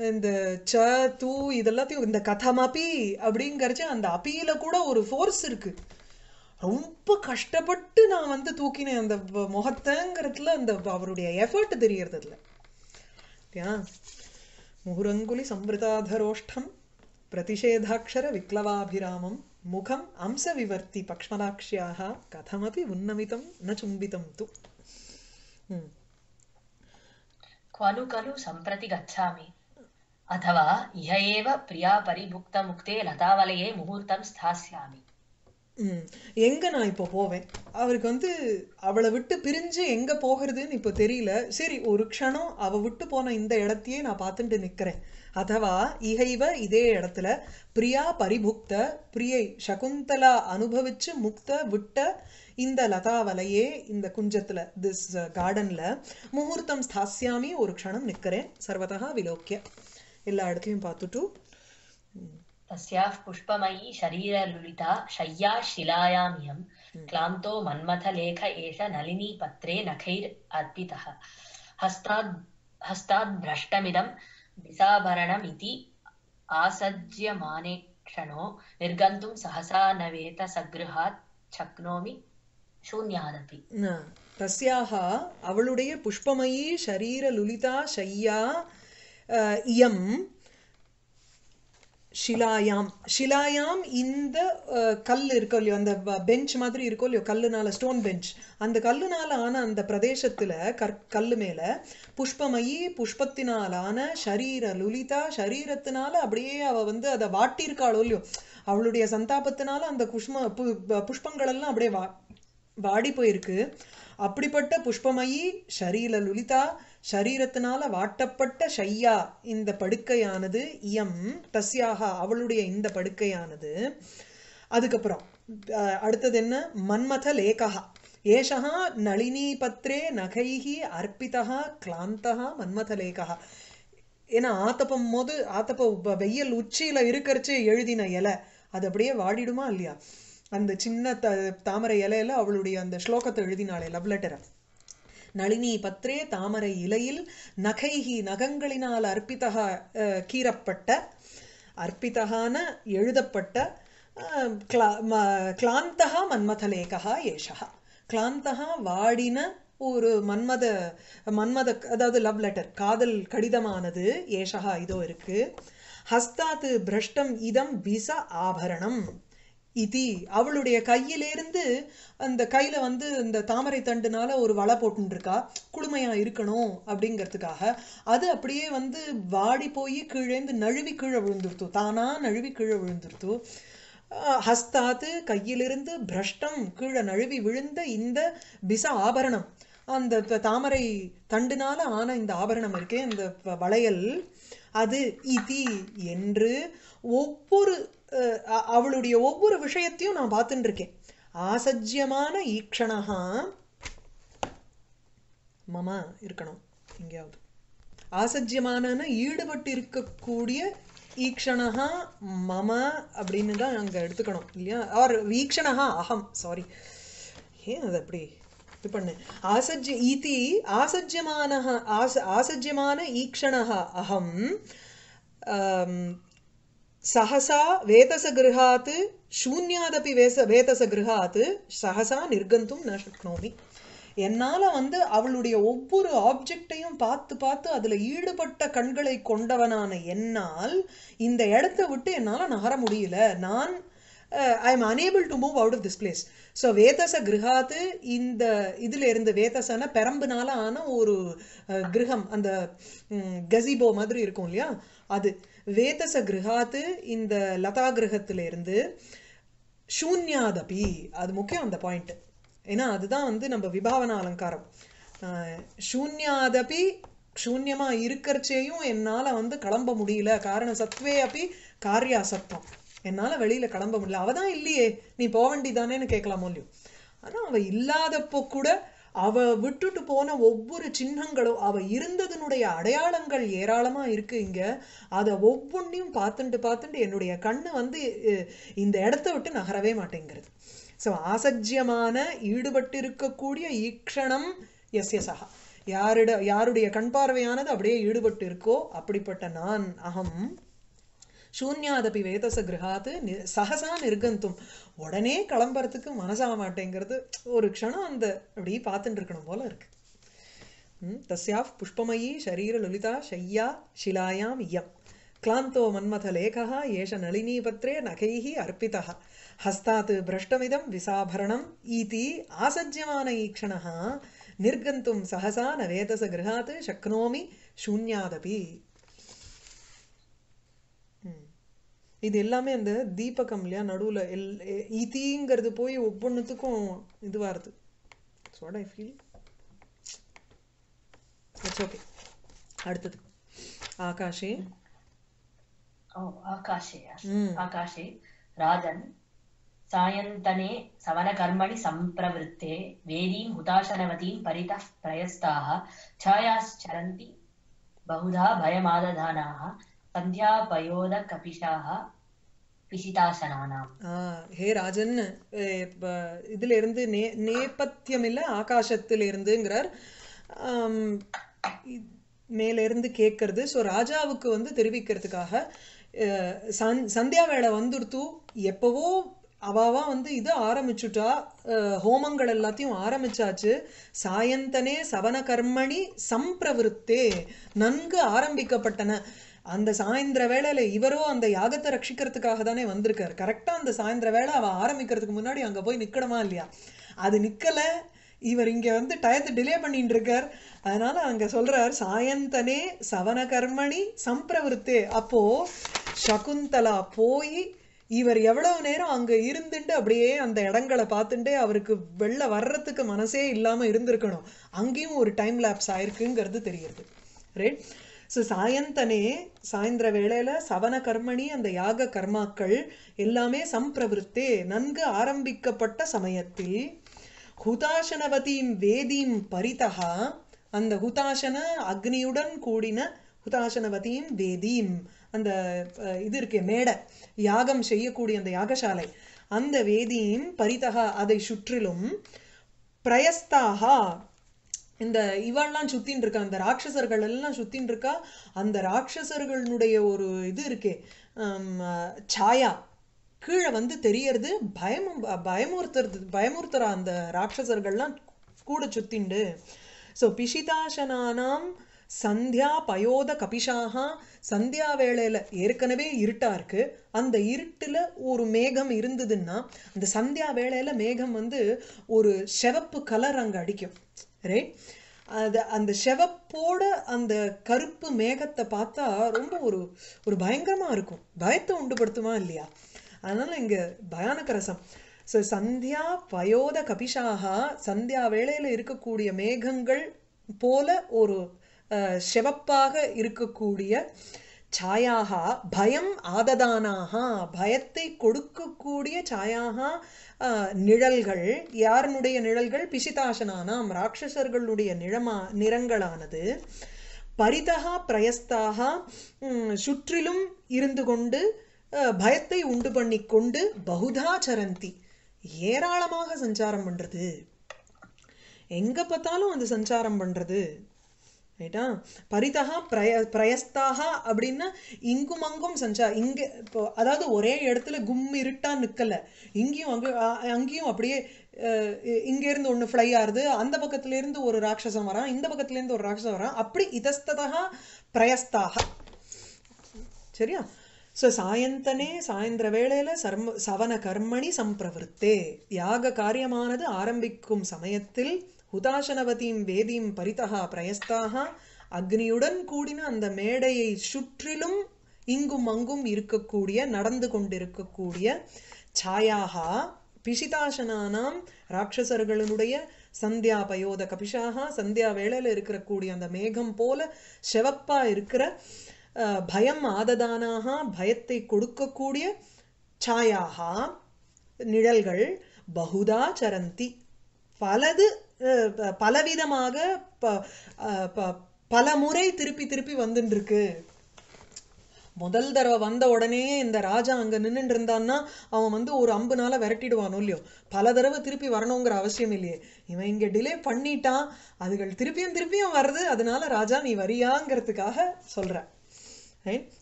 இந்த ச தூ இதெல்லாத்தையும் இந்த கதமபி அப்படிங்கிறச்சு அந்த அபியில கூட ஒரு ஃபோர்ஸ் இருக்கு. ரொம்ப கஷ்டப்பட்டு நான் வந்து தூக்கினேன் அந்த முகத்தங்கிறதுல முகத்தைங்கிறதுல அந்த அவருடைய எஃபர்ட் தெரியறது அதுல முகுரங்குலி சம்பிரதாதரோஷ்டம் பிரதிஷேதாட்சர விக்லவாபிராமம் முகம் அம்சவிவர்த்தி பக்ஷ்மலாக்ஷ்யாः கதமபி உன்னமிதம் ந சும்பிதம் து ம் क्वनु खलु सम्प्रति गच्छामि अथवा इह एव प्रिया परिभुक्तमुक्ते लतावलये मुहूर्तं स्थास्यामि ம் எங்க நான் இப்போ போவேன் அவருக்கு வந்து அவளை விட்டு பிரிஞ்சு எங்க போகிறதுன்னு இப்போ தெரியல சரி ஒரு க்ஷணம் அவ விட்டு போன இந்த இடத்தையே நான் பார்த்துட்டு நிக்கிறேன் அதவா இகைவ இதே இடத்துல பிரியா பரிபுக்த பிரியை சகுந்தலா அனுபவிச்சு முக்த விட்ட இந்த லதாவலையே இந்த குஞ்சத்துல திஸ் கார்டன்ல முகூர்த்தம் ஸ்தாஸ்யாமி ஒரு க்ஷணம் நிக்கிறேன் சர்வதா விலோக்கிய எல்லா இடத்தையும் பார்த்துட்டு तस्याः पुष्पमयी शरीरलुलिता शय्या शिलायामियं क्लान्तो मन्मथलेख एष नलिनीपत्रे नखैर् अर्पितः हस्ताद् हस्ताद् भरणम् इति आसज्यमानेक्षणो निर्गन्तुं सहसा न वेत सगृहात् शक्नोमि शून्यादपि तस्याः अवळुडय पुष्पमयी शरीरलुलिता शय्या इयं ஷிலாயாம். ஷிலாயாம் இந்த கல் இருக்கோ இல்லையோ அந்த பெஞ்ச் மாதிரி இருக்கோ இல்லையோ கல்லுனால ஸ்டோன் பெஞ்ச் அந்த கல்லுனால ஆன அந்த பிரதேசத்துல கற் கல்லு மேல புஷ்பமயி புஷ்பத்தினாலான ஷரீர லுலிதா ஷரீரத்தினால அப்படியே அவ வந்து அதை வாட்டியிருக்காளோ இல்லையோ அவளுடைய சந்தாபத்தினால அந்த புஷ்ம பு- புஷ்பங்கள் எல்லாம் அப்படியே வா வாடி போயிருக்கு. அப்படிப்பட்ட புஷ்பமயி ஷரீர லுலிதா ஷரீரத்தினால வாட்டப்பட்ட ஷையா இந்த படுக்கையானது இயம் தஸ்யாக அவளுடைய இந்த படுக்கையானது. அதுக்கப்புறம் அடுத்தது என்ன? மன்மத லேகா ஏஷா நளினி பத்ரே நகைஹி அர்ப்பிதா கிளாந்தா மன்மத லேகா ஏன்னா ஆத்தப்பம் போது ஆத்தப்ப வெயில் உச்சியில இருக்கறச்சே எழுதின இலை. அது அப்படியே வாடிடுமா இல்லையா? அந்த சின்ன த தாமரை இலையில அவளுடைய அந்த ஸ்லோகத்தை எழுதினாளே லவ் லெட்டரை நளினி பத்ரே தாமரை இலையில் நகைகி நகங்களினால் அர்ப்பிதா கீறப்பட்ட அர்ப்பிதகான எழுதப்பட்ட கிளா- கிளாந்தகா மன்மதலேகா ஏஷா கிளாந்தகா வாடின ஒரு மன்மத மன்மத அதாவது லவ் லெட்டர் காதல் கடிதமானது ஏஷகா இதோ இருக்கு. ஹஸ்தாத்து பிரஷ்டம் இதம் பிச ஆபரணம். இதி. அவளுடைய கையிலேருந்து அந்த கையில வந்து இந்த தாமரை தண்டுனால ஒரு வலை போட்டுருக்கா குளுமையாக இருக்கணும் அப்படிங்கிறதுக்காக. அது அப்படியே வந்து வாடி போய் கீழேந்து நழுவி கீழே விழுந்துருத்து. தானா நழுவி கீழே விழுந்துருத்து. ஹஸ்தாத்து கையிலிருந்து பிரஷ்டம் கீழே நழுவி விழுந்த இந்த பிச ஆபரணம். அந்த தாமரை தண்டுனால ஆன இந்த ஆபரணம் இருக்கே இந்த வளையல். அது இதி என்று ஒவ்வொரு அவளுடைய ஒவ்வொரு விஷயத்தையும் நான் பார்த்துட்டு இருக்கேன் ஆசஜ்யமான ஈக்ஷணஹா மம இருக்கணும் எங்கேயாவது. ஆசஜ்யமான ஈடுபட்டு இருக்கக்கூடிய ஈக்ஷணஹா மம அப்படின்னு தான் அங்கே எடுத்துக்கணும் இல்லையா? ஆர் வீக்ஷணஹா அகம் சாரி ஏன் அது அப்படி இது பண்ணு? ஆசஜ்ய ஈதி ஆசஜ்யமான ஆச ஆசஜ்யமான ஈக்ஷணஹ அகம் சகசா சஹசா வேதசகிருஹாத் சூன்யாதபி வேச வேதசகிருஹாத் சஹசா நிர்கந்தும் ந சக்னோமி. என்னால் வந்து அவளுடைய ஒவ்வொரு ஆப்ஜெக்டையும் பார்த்து பார்த்து அதில் ஈடுபட்ட கண்களை கொண்டவனான என்னால் இந்த இடத்த விட்டு என்னால் நகர முடியல. நான் I am unable to move out of this place so வேதச கிரகாத்து இந்த இதில் இருந்து வேதசன பெரம்புனால ஆன ஒரு கிரகம் அந்த கசிபோ மாதிரி இருக்கும் இல்லையா? அது. வேதச கிரகாத்து இந்த லதா கிரகத்துல இருந்து சூன்யாதபி. அது முக்கியம் அந்த பாயிண்ட் ஏன்னா அதுதான் வந்து நம்ம விபாவன அலங்காரம். சூன்யாதபி சூன்யமா இருக்கிறச்சேயும் என்னால வந்து கிளம்ப முடியல. காரணம் சத்வே அப்பி காரியாசத்வம் என்னால வெளியில கிளம்ப முடியல. அவள் தான் இல்லையே. நீ போக வேண்டிதானேன்னு கேட்கலாமோ இல்லையோ ஆனா அவ இல்லாதப்போ கூட அவ விட்டுட்டு போன ஒவ்வொரு சின்னங்களும் அவ இருந்ததனுடைய அடையாளங்கள் ஏராளமா இருக்கு இங்க. அதை ஒவ்வொன்றையும் பார்த்துட்டு பார்த்துட்டு என்னுடைய கண்ணு வந்து இந்த இடத்த விட்டு நகரவே மாட்டேங்கிறது. ஸோ ஆசஜ்யமான ஈடுபட்டு இருக்கக்கூடிய ஈக்ஷணம் எஸ் எஸ் ஆஹா யாரிட யாருடைய கண் பார்வையானது அப்படியே ஈடுபட்டு இருக்கோ அப்படிப்பட்ட நான் அகம். சூன்யாதபி வேதச கிரகாத்து நி- சகசா நிர்கந்தும் உடனே கிளம்புறதுக்கு மனசாக மாட்டேங்கிறது ஒரு க்ஷணம் அந்த அப்படி பார்த்துட்டு இருக்கணும் போல இருக்கு ம், தஸ்யாஃப் புஷ்பமயி ஷரீர லலிதா ஷையா ஷிலாயாம் இயம் क्लान्तो मन्मथलेखः एष नलिनीपत्रे नखैः अर्पितः हस्तात् भ्रष्टमिदं विसाभरणम् इति आसज्यमान ईक्षणः निर्गन्तुं सहसा न वेतस गृहात् शक्नोमि शून्यादपि இது எல்லாமே அந்த தீபகம் இல்லையா? நடுவில் எல் இதிங்கிறது போய் ஒவ்வொன்றுத்துக்கும் இதுவாக இருக்குது so I feel it's okay அடுத்தது. ஆகாஷே. ஆகாஷே ஆகாஷே ராஜன் சாயந்தனே சவனகர்மணி சம்பிரவருத்தே வேதீம் உதாசனவதீம் பரித பிரயஸ்தாக ಛಾಯಾಶ್ಚರಂತಿ பகுதா ಭಯಮಾದಧಾನಾಹ சந்தியாபயோத கபிஷாக ஹே ராஜன் இதுல இருந்து நேபத்தியம் இல்ல ஆகாசத்துல இருந்துங்கிறார் மேல இருந்து கேட்கறது. ஸோ ராஜாவுக்கு வந்து தெரிவிக்கிறதுக்காக சந்தியா வேலை வந்துடுத்து எப்பவோ அவாவா வந்து இது ஆரம்பிச்சுட்டா ஹோமங்கள் எல்லாத்தையும் ஆரம்பிச்சாச்சு. சாயந்தனே சவன கர்மணி சம்பிரவிருத்தே நன்கு ஆரம்பிக்கப்பட்டன. அந்த சாயந்தர வேளையில இவரோ அந்த யாகத்தை ரட்சிக்கிறதுக்காக தானே வந்திருக்கார். கரெக்டா அந்த சாயந்தர வேலை அவ ஆரம்பிக்கிறதுக்கு முன்னாடி அங்க போய் நிக்கணுமா இல்லையா? அது நிக்கல. இவர் இங்க வந்து டயத்தை டிலே பண்ணிட்டு இருக்கார். அதனால அங்க சொல்றார் சாயந்தனே சவன கர்மணி சம்பிரவருத்தே. அப்போ சகுந்தலா போய் இவர் எவ்வளவு நேரம் அங்க இருந்துட்டு அப்படியே அந்த இடங்களை பார்த்துட்டு அவருக்கு வெளில வர்றதுக்கு மனசே இல்லாம இருந்திருக்கணும். அங்கேயும் ஒரு டைம் லேப்ஸ் ஆயிருக்குங்கிறது தெரியுது. ரைட் ஸோ சாயந்தனே சாயந்தர வேளையில் சவன கர்மணி அந்த யாக கர்மாக்கள் எல்லாமே சம்பிரவிருத்தே நன்கு ஆரம்பிக்கப்பட்ட சமயத்தில் ஹுதாசனவதீம் வேதீம் பரிதகா அந்த ஹுதாசன அக்னியுடன் கூடின ஹுதாசனவதீம் வேதீம் அந்த இது இருக்கே மேடை யாகம் செய்யக்கூடிய அந்த யாகசாலை அந்த வேதியும் பரிதகா அதை சுற்றிலும் பிரயஸ்தாகா இந்த இவெல்லாம் சுத்தின்னு இருக்கா அந்த ராட்சசர்கள் எல்லாம் சுத்தின்னு இருக்கா அந்த ராட்சசர்களுடைய ஒரு இது இருக்கே சாயா கீழே வந்து தெரியறது பயமும் பயமுறுத்துறது பயமுறுத்துறா அந்த ராட்சசர்கள்லாம் கூட சுத்திண்டு. ஸோ பிஷிதாசனானாம் சந்தியா பயோத கபிஷாக சந்தியா வேளையில் ஏற்கனவே இருட்டா இருக்கு. அந்த இருட்டில் ஒரு மேகம் இருந்ததுன்னா அந்த சந்தியா வேளையில மேகம் வந்து ஒரு செவப்பு கலர் அங்கே அடிக்கும். ரைட் அது அந்த செவப்போட அந்த கருப்பு மேகத்தை பார்த்தா ரொம்ப ஒரு ஒரு பயங்கரமாக இருக்கும். பயத்தை உண்டுபடுத்துமா இல்லையா? அதனால இங்கே பயானக ரசம். ஸோ சந்தியா பயோத கபிஷாகா சந்தியா வேளையில் இருக்கக்கூடிய மேகங்கள் போல ஒரு செவப்பாக இருக்கக்கூடிய சாயாக பயம் ஆததானாக பயத்தை கொடுக்கக்கூடிய சாயாக நிழல்கள் யாருனுடைய நிழல்கள் பிசிதாசனானாம் ராட்சசர்களுடைய நிழமா நிறங்களானது பரிதகா பிரயஸ்தாக சுற்றிலும் இருந்து கொண்டு பயத்தை உண்டு பண்ணி கொண்டு பகுதா சரந்தி ஏராளமாக சஞ்சாரம் பண்றது எங்கே பார்த்தாலும் அது சஞ்சாரம் பண்றது ரைட்டா பரிதகா பிரய பிரயஸ்தாக அப்படின்னா இங்கும் அங்கும் சஞ்சா இங்க இப்போ அதாவது ஒரே இடத்துல கும் இருட்டா நிக்கல. இங்கேயும் அங்கே அங்கேயும் அப்படியே இங்கேருந்து ஒன்று ஃப்ளை ஆறுது அந்த பக்கத்துலேருந்து ஒரு ராட்சசம் வரான் இந்த பக்கத்துலேருந்து ஒரு ராட்சசம் வரான். அப்படி இதஸ்ததா பிரயஸ்தாக சரியா? ஸோ சாயந்தனே சாயந்தர வேளையில் சர்ம சவன கர்மணி சம்பிரவருத்தே. யாக காரியமானது ஆரம்பிக்கும் சமயத்தில் ஹுதாசனவதீம் வேதீம் பரிதகா பிரயஸ்தாக அக்னியுடன் கூடின அந்த மேடையை சுற்றிலும் இங்கும் அங்கும் இருக்கக்கூடிய நடந்து கொண்டிருக்கக்கூடிய சாயாகா பிஷிதாசனானாம் ராட்சசர்களுடைய சந்தியா பயோத கபிஷாக சந்தியா வேளையில் இருக்கிறக்கூடிய அந்த மேகம் போல செவப்பா இருக்கிற பயம் ஆததானாக பயத்தை கொடுக்கக்கூடிய சாயாகா நிழல்கள் பகுதா சரந்தி. பலது பலவிதமாக ப பல முறை திருப்பி திருப்பி வந்துட்டுருக்கு முதல் தடவை வந்த உடனே இந்த ராஜா அங்கே நின்றுட்டு இருந்தான்னா அவன் வந்து ஒரு அம்புனால விரட்டிடுவானோ இல்லையோ? பல தடவை திருப்பி வரணுங்கிற அவசியம் இல்லையே. இவன் இங்கே டிலே பண்ணிட்டான் அதுகள் திருப்பியும் திருப்பியும் வர்றது அதனால ராஜா நீ வரியாங்கிறதுக்காக சொல்ற.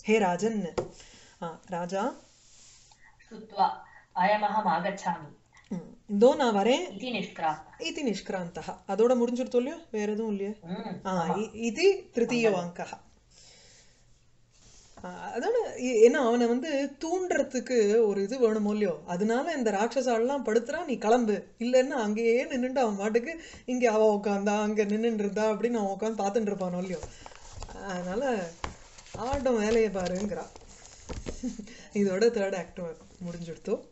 ஹே ராஜன் ராஜா? சுத்வா அயமகம் ஆகச்சாமி. இதோ நான் வரேன். இது நிஷ்கிராந்தா. அதோட முடிஞ்சிருத்தோம் இல்லையோ வேற எதுவும் இல்லையா? ஆ இது திருத்தீய வாங்கா அதோட ஏன்னா அவனை வந்து தூண்டுறதுக்கு ஒரு இது வேணுமோ இல்லையோ? அதனால இந்த ராட்சசாலெல்லாம் படுத்துறா நீ கிளம்பு. இல்லைன்னா அங்கேயே நின்னுட்டு அவன் பாட்டுக்கு இங்க அவ உட்காந்தா அங்க நின்னுட்டு இருந்தா அப்படின்னு அவன் உட்காந்து பார்த்துட்டு இருப்பானோ இல்லையோ? அதனால ஆட்டம் வேலையை பாருங்கிறான் இதோட தேர்ட் ஆக்ட் முடிஞ்சுடுத்தோம்